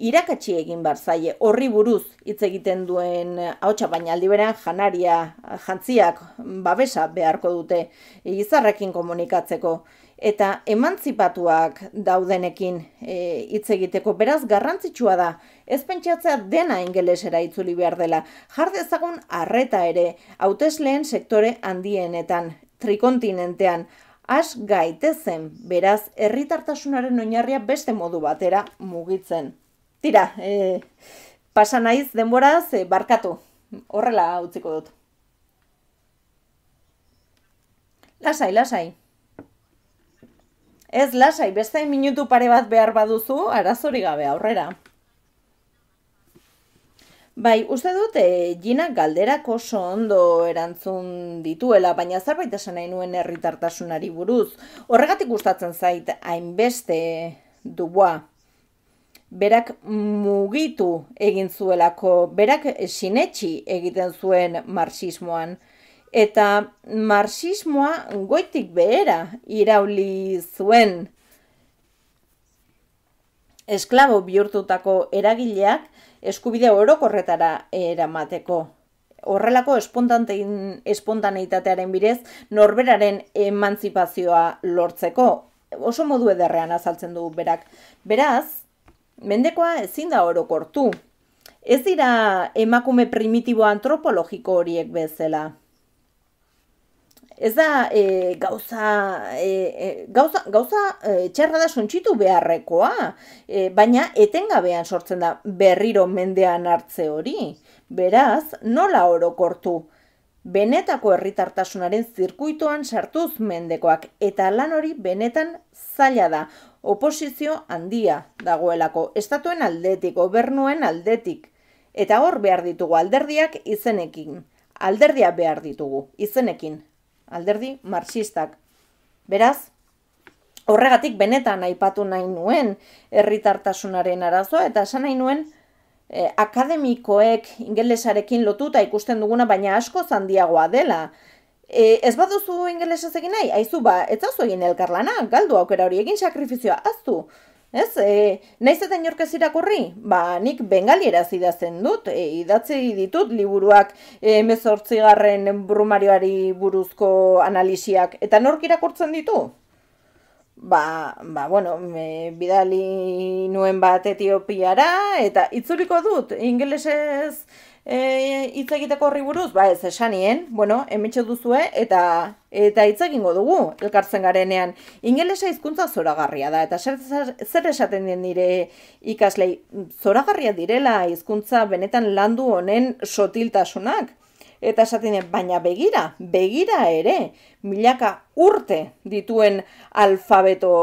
irakatsi egin bar zaie horri buruz hitz egiten duen ahotsa baina aldi berean janaria jantziak babesa beharko dute izarrekin komunikatzeko eta emantzipatuak daudenekin e, hitz egiteko beraz garrantzitsua da ez pentsatzea dena ingelesera itzuli behar dela jar dezagun harreta ere hautesleen sektore handienetan trikontinentean has gaitezen beraz herritartasunaren oinarria beste modu batera mugitzen Tira, e, pasa naiz denboraz e, barkatu. Horrela utziko dut. Lasai, lasai. Ez lasai, beste minutu pare bat behar baduzu, arazori gabe aurrera. Bai, uste dut, e, Gina galderak oso ondo erantzun dituela, baina zerbait esan nahi nuen herritartasunari buruz. Horregatik gustatzen zait, hainbeste duboa berak mugitu egin zuelako, berak sinetxi egiten zuen marxismoan. Eta marxismoa goitik behera irauli zuen esklabo bihurtutako eragileak eskubide orokorretara eramateko. Horrelako espontaneitatearen bidez norberaren emantzipazioa lortzeko. Oso modu ederrean azaltzen du berak. Beraz, mendekoa ezin da orokortu. Ez dira emakume primitibo antropologiko horiek bezala. Ez da e, gauza, e, gauza, gauza e, txerra da suntxitu beharrekoa, e, baina etengabean sortzen da berriro mendean hartze hori. Beraz, nola orokortu? Benetako herritartasunaren zirkuitoan sartuz mendekoak eta lan hori benetan zaila da oposizio handia dagoelako, estatuen aldetik, gobernuen aldetik. Eta hor behar ditugu alderdiak izenekin. Alderdia behar ditugu, izenekin. Alderdi marxistak. Beraz, horregatik benetan aipatu nahi nuen herritartasunaren arazoa, eta esan nahi nuen eh, akademikoek ingelesarekin lotuta ikusten duguna, baina asko zandiagoa dela. E, ez baduzu ingelesez egin nahi, aizu ba, ez egin elkarlana, galdu aukera hori egin sakrifizioa, aztu. Ez, e, naiz eta inorkez irakurri, ba, nik bengaliera zidazen dut, e, idatzi ditut liburuak e, mezortzigarren brumarioari buruzko analisiak, eta nork irakurtzen ditu? Ba, ba, bueno, me, bidali nuen bat etiopiara, eta itzuliko dut, ingelesez e, hitz egiteko horri buruz, ba ez esanien, bueno, emetxe duzue, eta eta hitz egingo dugu, elkartzen garenean. Ingelesa hizkuntza zoragarria da, eta zer, zer esaten den dire ikaslei, zoragarria direla hizkuntza benetan landu honen sotiltasunak. Eta esaten baina begira, begira ere, milaka urte dituen alfabeto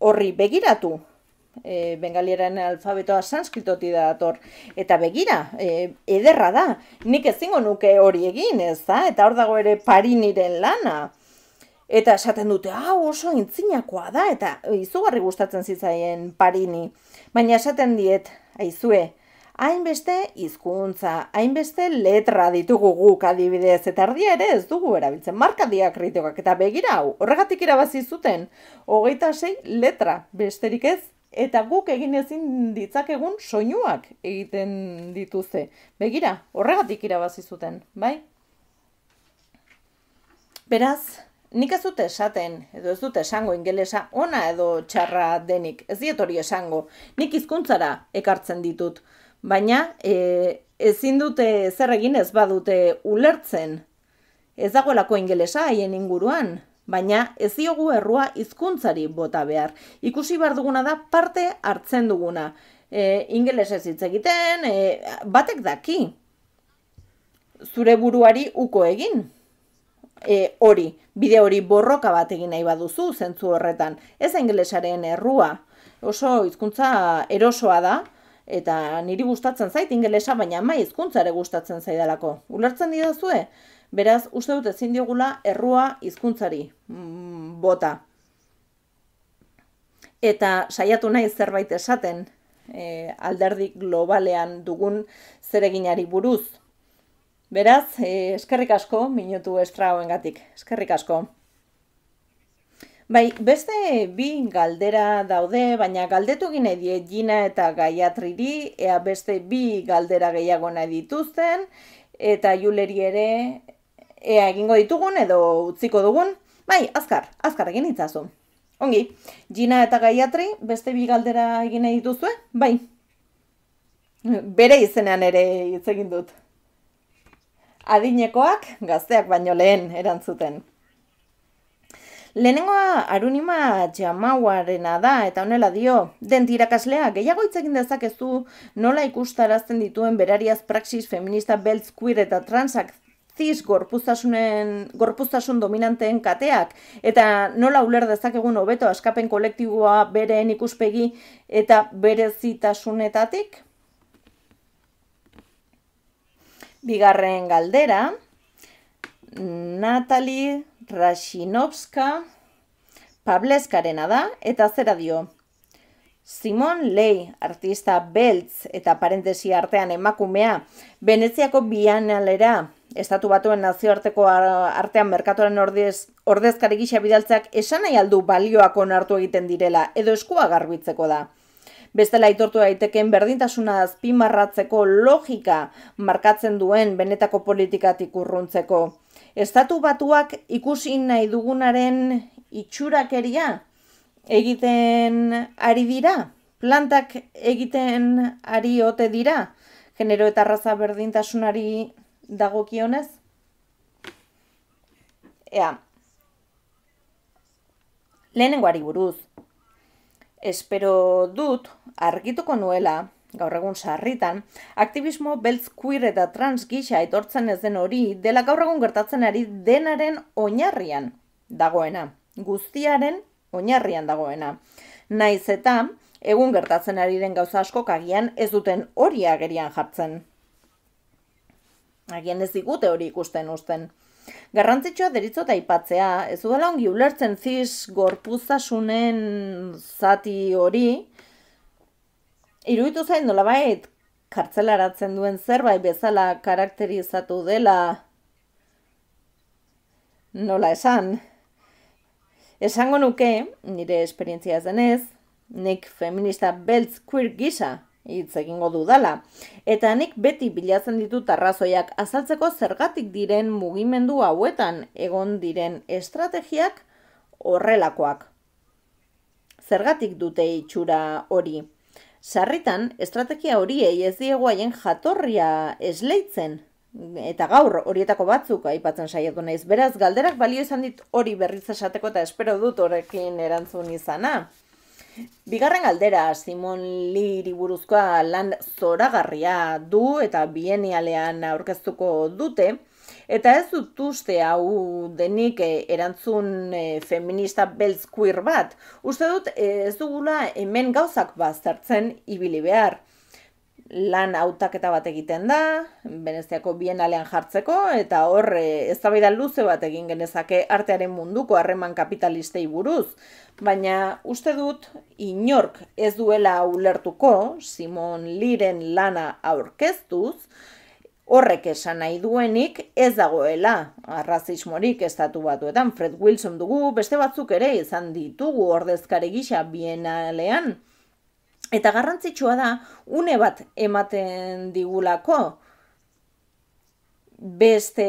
horri begiratu. E, bengaliaren alfabetoa sanskritotik dator. Eta begira, e, ederra da, nik ezingo nuke hori egin, ez da? Eta hor dago ere pariniren lana. Eta esaten dute, hau oso intzinakoa da, eta izugarri gustatzen zitzaien parini. Baina esaten diet, aizue, hainbeste hizkuntza, hainbeste letra ditugu guk adibidez, eta ardia ere ez dugu erabiltzen, marka diakritikoak, eta begira hau, horregatik irabazi zuten, hogeita sei letra, besterik ez, eta guk egin ezin ditzakegun soinuak egiten dituzte. Begira, horregatik irabazi zuten, bai? Beraz, nik ez dute esaten, edo ez dute esango ingelesa, ona edo txarra denik, ez diet hori esango, nik hizkuntzara ekartzen ditut, baina e, ezin dute zer egin ez badute ulertzen. Ez dagoelako ingelesa haien inguruan, baina ez diogu errua hizkuntzari bota behar. Ikusi behar duguna da parte hartzen duguna. E, ingeles ez hitz egiten, e, batek daki. Zure buruari uko egin. E, hori, bide hori borroka bat egin nahi baduzu zentzu horretan. Ez ingelesaren errua. Oso hizkuntza erosoa da, eta niri gustatzen zait ingelesa, baina mai hizkuntza ere gustatzen zaidalako. Ulertzen didazue? Beraz, uste dut ezin diogula errua hizkuntzari mm, bota. Eta saiatu nahi zerbait esaten e, alderdi globalean dugun zereginari buruz. Beraz, e, eskerrik asko, minutu estraoengatik. Eskerrik asko. Bai, beste bi galdera daude, baina galdetu gine die Gina eta Gaiatriri, ea beste bi galdera gehiago nahi dituzten, eta Juleri ere ea egingo ditugun edo utziko dugun. Bai, azkar, azkar egin itzazu. Ongi, Gina eta Gaiatri, beste bi galdera egin nahi dituzue? Bai, bere izenean ere hitz egin dut. Adinekoak, gazteak baino lehen erantzuten. Lehenengoa arunima jamauarena da eta honela dio, den tirakaslea gehiago hitzekin dezakezu nola ikustarazten dituen berariaz praxis feminista beltz queer eta transak ziz gorpuztasun dominanteen kateak eta nola uler dezakegun hobeto askapen kolektiboa bereen ikuspegi eta berezitasunetatik? Bigarren galdera, Natalie Rashinovska Pableskarena da eta zera dio. Simon Lei, artista beltz eta parentesi artean emakumea, Veneziako bianalera, estatu batuen nazioarteko artean merkatuaren ordez, ordezkari gisa bidaltzeak esan nahi aldu balioak onartu egiten direla edo eskua garbitzeko da. Bestela aitortu daiteken berdintasuna azpimarratzeko logika markatzen duen benetako politikatik urruntzeko. Estatu batuak ikusi nahi dugunaren itxurakeria egiten ari dira? Plantak egiten ari ote dira? Genero eta raza berdintasunari dagokionez? Ea, lehenengoari buruz, espero dut argituko nuela gaur egun sarritan, aktivismo beltz queer eta trans gisa etortzen ez den hori dela gaur egun gertatzen ari denaren oinarrian dagoena. Guztiaren oinarrian dagoena. Naiz eta egun gertatzen ari den gauza asko agian ez duten hori agerian jartzen. Agian ez digute hori ikusten usten. Garrantzitsua deritzot aipatzea, ez dudala ongi ulertzen ziz gorpuzasunen zati hori, Iruditu zain nola bait, kartzelaratzen duen zerbait bezala karakterizatu dela nola esan. Esango nuke, nire esperientzia zenez, nik feminista beltz queer gisa hitz egingo dudala. Eta nik beti bilatzen ditut arrazoiak azaltzeko zergatik diren mugimendu hauetan egon diren estrategiak horrelakoak. Zergatik dute itxura hori. Sarritan, estrategia horiei ez diegu haien jatorria esleitzen, eta gaur horietako batzuk aipatzen saiatu naiz. Beraz, galderak balio izan dit hori berriz esateko eta espero dut horrekin erantzun izana. Bigarren galdera, Simon Liri buruzkoa lan zoragarria du eta bienialean aurkeztuko dute, Eta ez dut uste hau denik e, erantzun e, feminista beltz queer bat. Uste dut ez dugula hemen gauzak baztertzen ibili behar lan hautaketa bat egiten da, Veneziako bienalean jartzeko, eta hor e, eztabaida luze bat egin genezake artearen munduko harreman kapitalistei buruz. Baina uste dut inork ez duela ulertuko, Simon Liren lana aurkeztuz, horrek esan nahi duenik ez dagoela arrazismorik estatu batuetan. Fred Wilson dugu, beste batzuk ere izan ditugu ordezkare gisa bienalean, Eta garrantzitsua da, une bat ematen digulako beste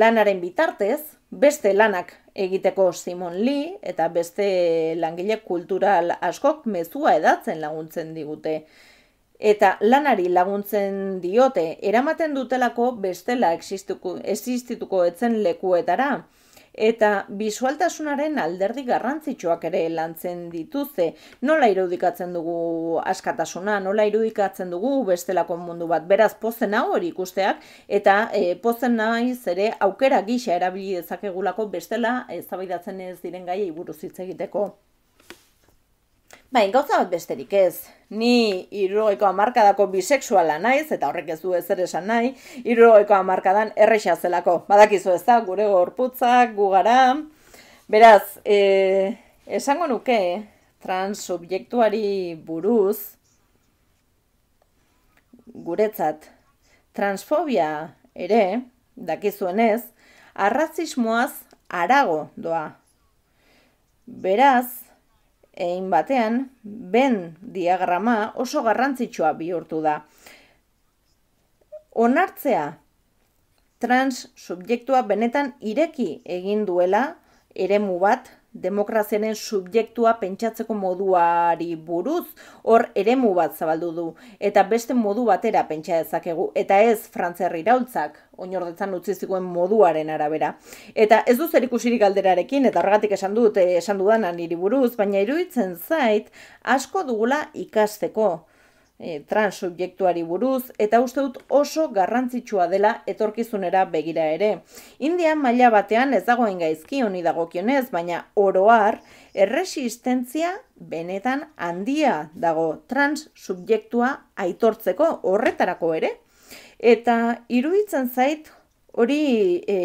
lanaren bitartez, beste lanak egiteko Simon Lee eta beste langile kultural askok mezua edatzen laguntzen digute. Eta lanari laguntzen diote, eramaten dutelako bestela existituko etzen lekuetara eta bisualtasunaren alderdi garrantzitsuak ere lantzen dituzte. Nola irudikatzen dugu askatasuna, nola irudikatzen dugu bestelako mundu bat. Beraz, pozen hau hori ikusteak, eta e, pozen nahi ere aukera gisa erabili dezakegulako bestela eztabaidatzen ez diren gai buruz hitz egiteko. Bai, gauza bat besterik ez. Ni irrogeiko amarkadako bisexuala naiz, eta horrek ez du ezer esan nahi, irrogeiko amarkadan erresa zelako. Badakizu ez da, gure gorputzak, gugara. Beraz, e, esango nuke, transsubjektuari buruz, guretzat, transfobia ere, dakizuenez, arrazismoaz arago doa. Beraz, egin batean, ben diagrama oso garrantzitsua bihurtu da. Onartzea, trans subjektua benetan ireki egin duela eremu bat demokraziaren subjektua pentsatzeko moduari buruz hor eremu bat zabaldu du. Eta beste modu batera pentsa dezakegu. Eta ez frantzer iraultzak oinordetzan utzi ziguen moduaren arabera. Eta ez du zer ikusirik alderarekin eta horregatik esan dut eh, esan dudanan niri buruz baina iruditzen zait asko dugula ikasteko e, transsubjektuari buruz eta uste dut oso garrantzitsua dela etorkizunera begira ere. Indian maila batean ez dagoen gaizki honi dagokionez, baina oroar erresistentzia benetan handia dago transsubjektua aitortzeko horretarako ere. Eta iruditzen zait hori e,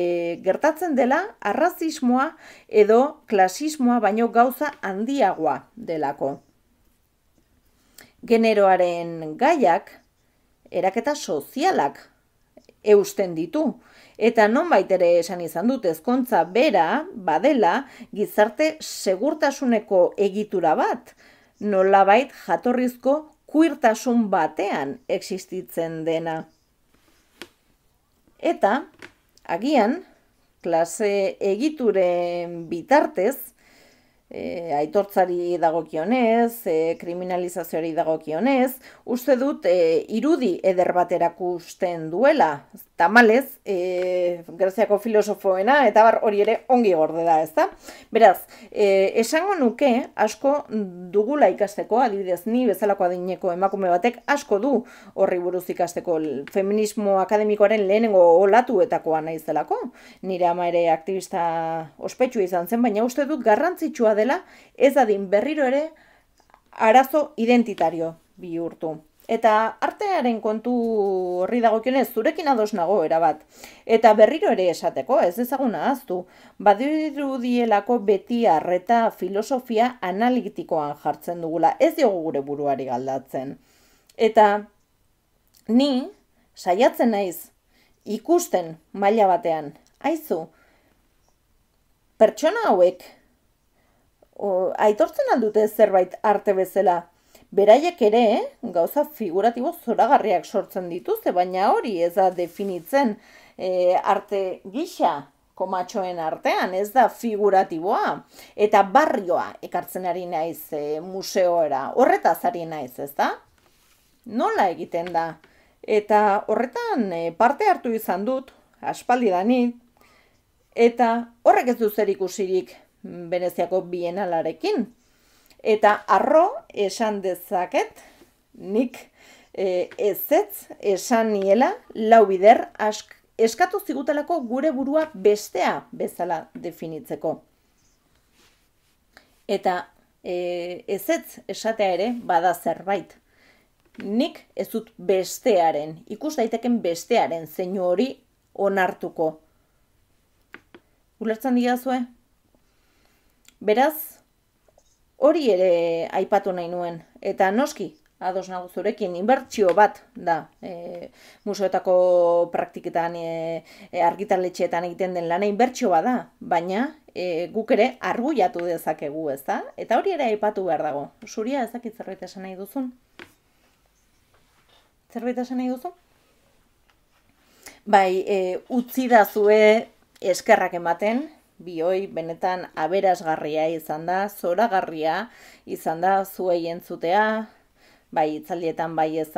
gertatzen dela arrazismoa edo klasismoa baino gauza handiagoa delako generoaren gaiak eraketa sozialak eusten ditu. Eta nonbait ere esan izan dut ezkontza bera badela gizarte segurtasuneko egitura bat, nolabait jatorrizko kuirtasun batean existitzen dena. Eta, agian, klase egituren bitartez, e, aitortzari dagokionez, e, kriminalizazioari dagokionez, uste dut e, irudi eder bat erakusten duela, tamalez, e, Greziako filosofoena, eta bar hori ere ongi gorde da, ezta? Beraz, e, esango nuke, asko dugula ikasteko, adibidez ni bezalako adineko emakume batek, asko du horri buruz ikasteko feminismo akademikoaren lehenengo olatuetakoa naizelako. Nire ama ere aktivista ospetsu izan zen, baina uste dut garrantzitsua dela, ez adin berriro ere arazo identitario bihurtu. Eta artearen kontu horri dagokionez zurekin ados nago erabat. Eta berriro ere esateko, ez ezaguna aztu, badirudielako beti arreta filosofia analitikoan jartzen dugula, ez diogu gure buruari galdatzen. Eta ni saiatzen naiz ikusten maila batean, aizu, pertsona hauek o, aitortzen aldute zerbait arte bezala, Beraiek ere, gauza figuratibo zoragarriak sortzen dituzte, baina hori ez da definitzen e, arte gisa komatxoen artean, ez da figuratiboa. Eta barrioa ekartzen ari naiz e, museoera, horretaz ari naiz, ez da? Nola egiten da? Eta horretan e, parte hartu izan dut, aspaldi danit, eta horrek ez du zer ikusirik Veneziako bienalarekin. Eta arro esan dezaket, nik e, ezetz esan niela lau bider ask eskatu zigutelako gure burua bestea bezala definitzeko. Eta e, ezetz esatea ere bada zerbait. Nik ez dut bestearen, ikus daiteken bestearen zeinu hori onartuko. Ulertzen digazue? Beraz, hori ere aipatu nahi nuen. Eta noski, ados nago zurekin, inbertsio bat da e, museoetako praktiketan e, e, argitaletxeetan egiten den lana inbertsio bat da, baina e, guk ere arguiatu dezakegu ez da, eta hori ere aipatu behar dago. Zuria ezakit zerbait esan nahi duzun? Zerbait esan nahi duzu? Bai, e, utzi da zue eskerrak ematen, bioi benetan aberasgarria izan da, zoragarria izan da zuei entzutea, bai itzaldietan bai ez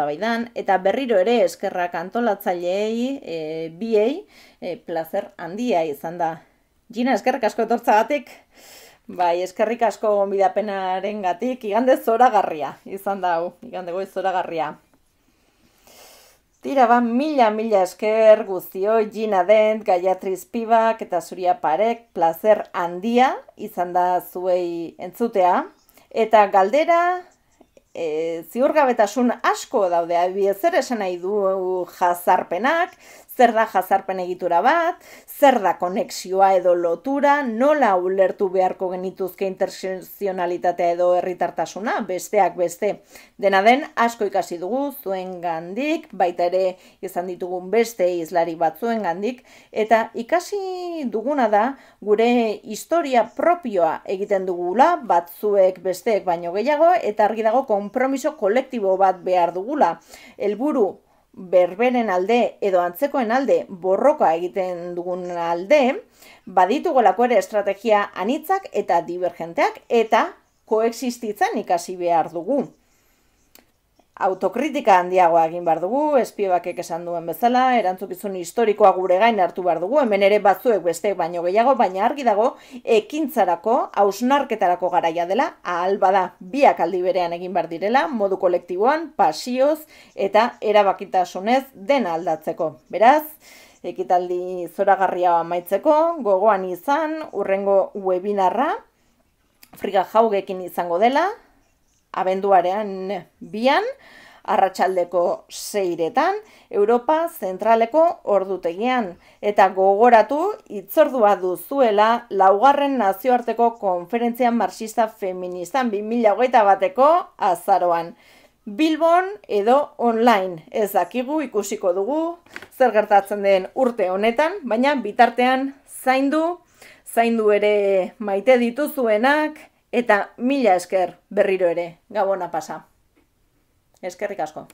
eta berriro ere eskerrak antolatzaileei, e, biei, e, placer handia izan da. Gina, eskerrik asko etortzagatik, bai eskerrik asko gonbidapenaren gatik, igande zoragarria izan da, hau, igande goi zoragarria. Tira, ba, mila, mila esker guztio, Gina Dent, Gaiatriz Pibak eta Zuria Parek, placer handia izan da zuei entzutea. Eta galdera, e, ziurgabetasun asko daude, zer esan nahi du jazarpenak, zer da jazarpen egitura bat, zer da konexioa edo lotura, nola ulertu beharko genituzke intersezionalitatea edo herritartasuna, besteak beste. Dena den, asko ikasi dugu, zuen gandik, baita ere izan ditugun beste izlari bat zuen gandik, eta ikasi duguna da, gure historia propioa egiten dugula, batzuek besteek baino gehiago, eta argi dago konpromiso kolektibo bat behar dugula. Helburu berberen alde edo antzekoen alde borroka egiten dugun alde, baditugolako ere estrategia anitzak eta divergenteak eta koexistitzen ikasi behar dugu autokritika handiagoa egin behar dugu, espiebakek esan duen bezala, erantzukizun historikoa gure gain hartu behar dugu, hemen ere batzuek beste baino gehiago, baina argi dago, ekintzarako, hausnarketarako garaia dela, ahal bada, biak aldi berean egin behar direla, modu kolektiboan, pasioz, eta erabakitasunez dena aldatzeko. Beraz, ekitaldi zoragarria amaitzeko, gogoan izan, urrengo webinarra, friga jaugekin izango dela, abenduarean bian, arratsaldeko zeiretan, Europa zentraleko ordutegian. Eta gogoratu, itzordua duzuela, laugarren nazioarteko konferentzia marxista feministan 2008 bateko azaroan. Bilbon edo online ez dakigu ikusiko dugu zer gertatzen den urte honetan, baina bitartean zaindu, zaindu ere maite dituzuenak, Eta mila esker berriro ere, gabona pasa. Eskerrik asko.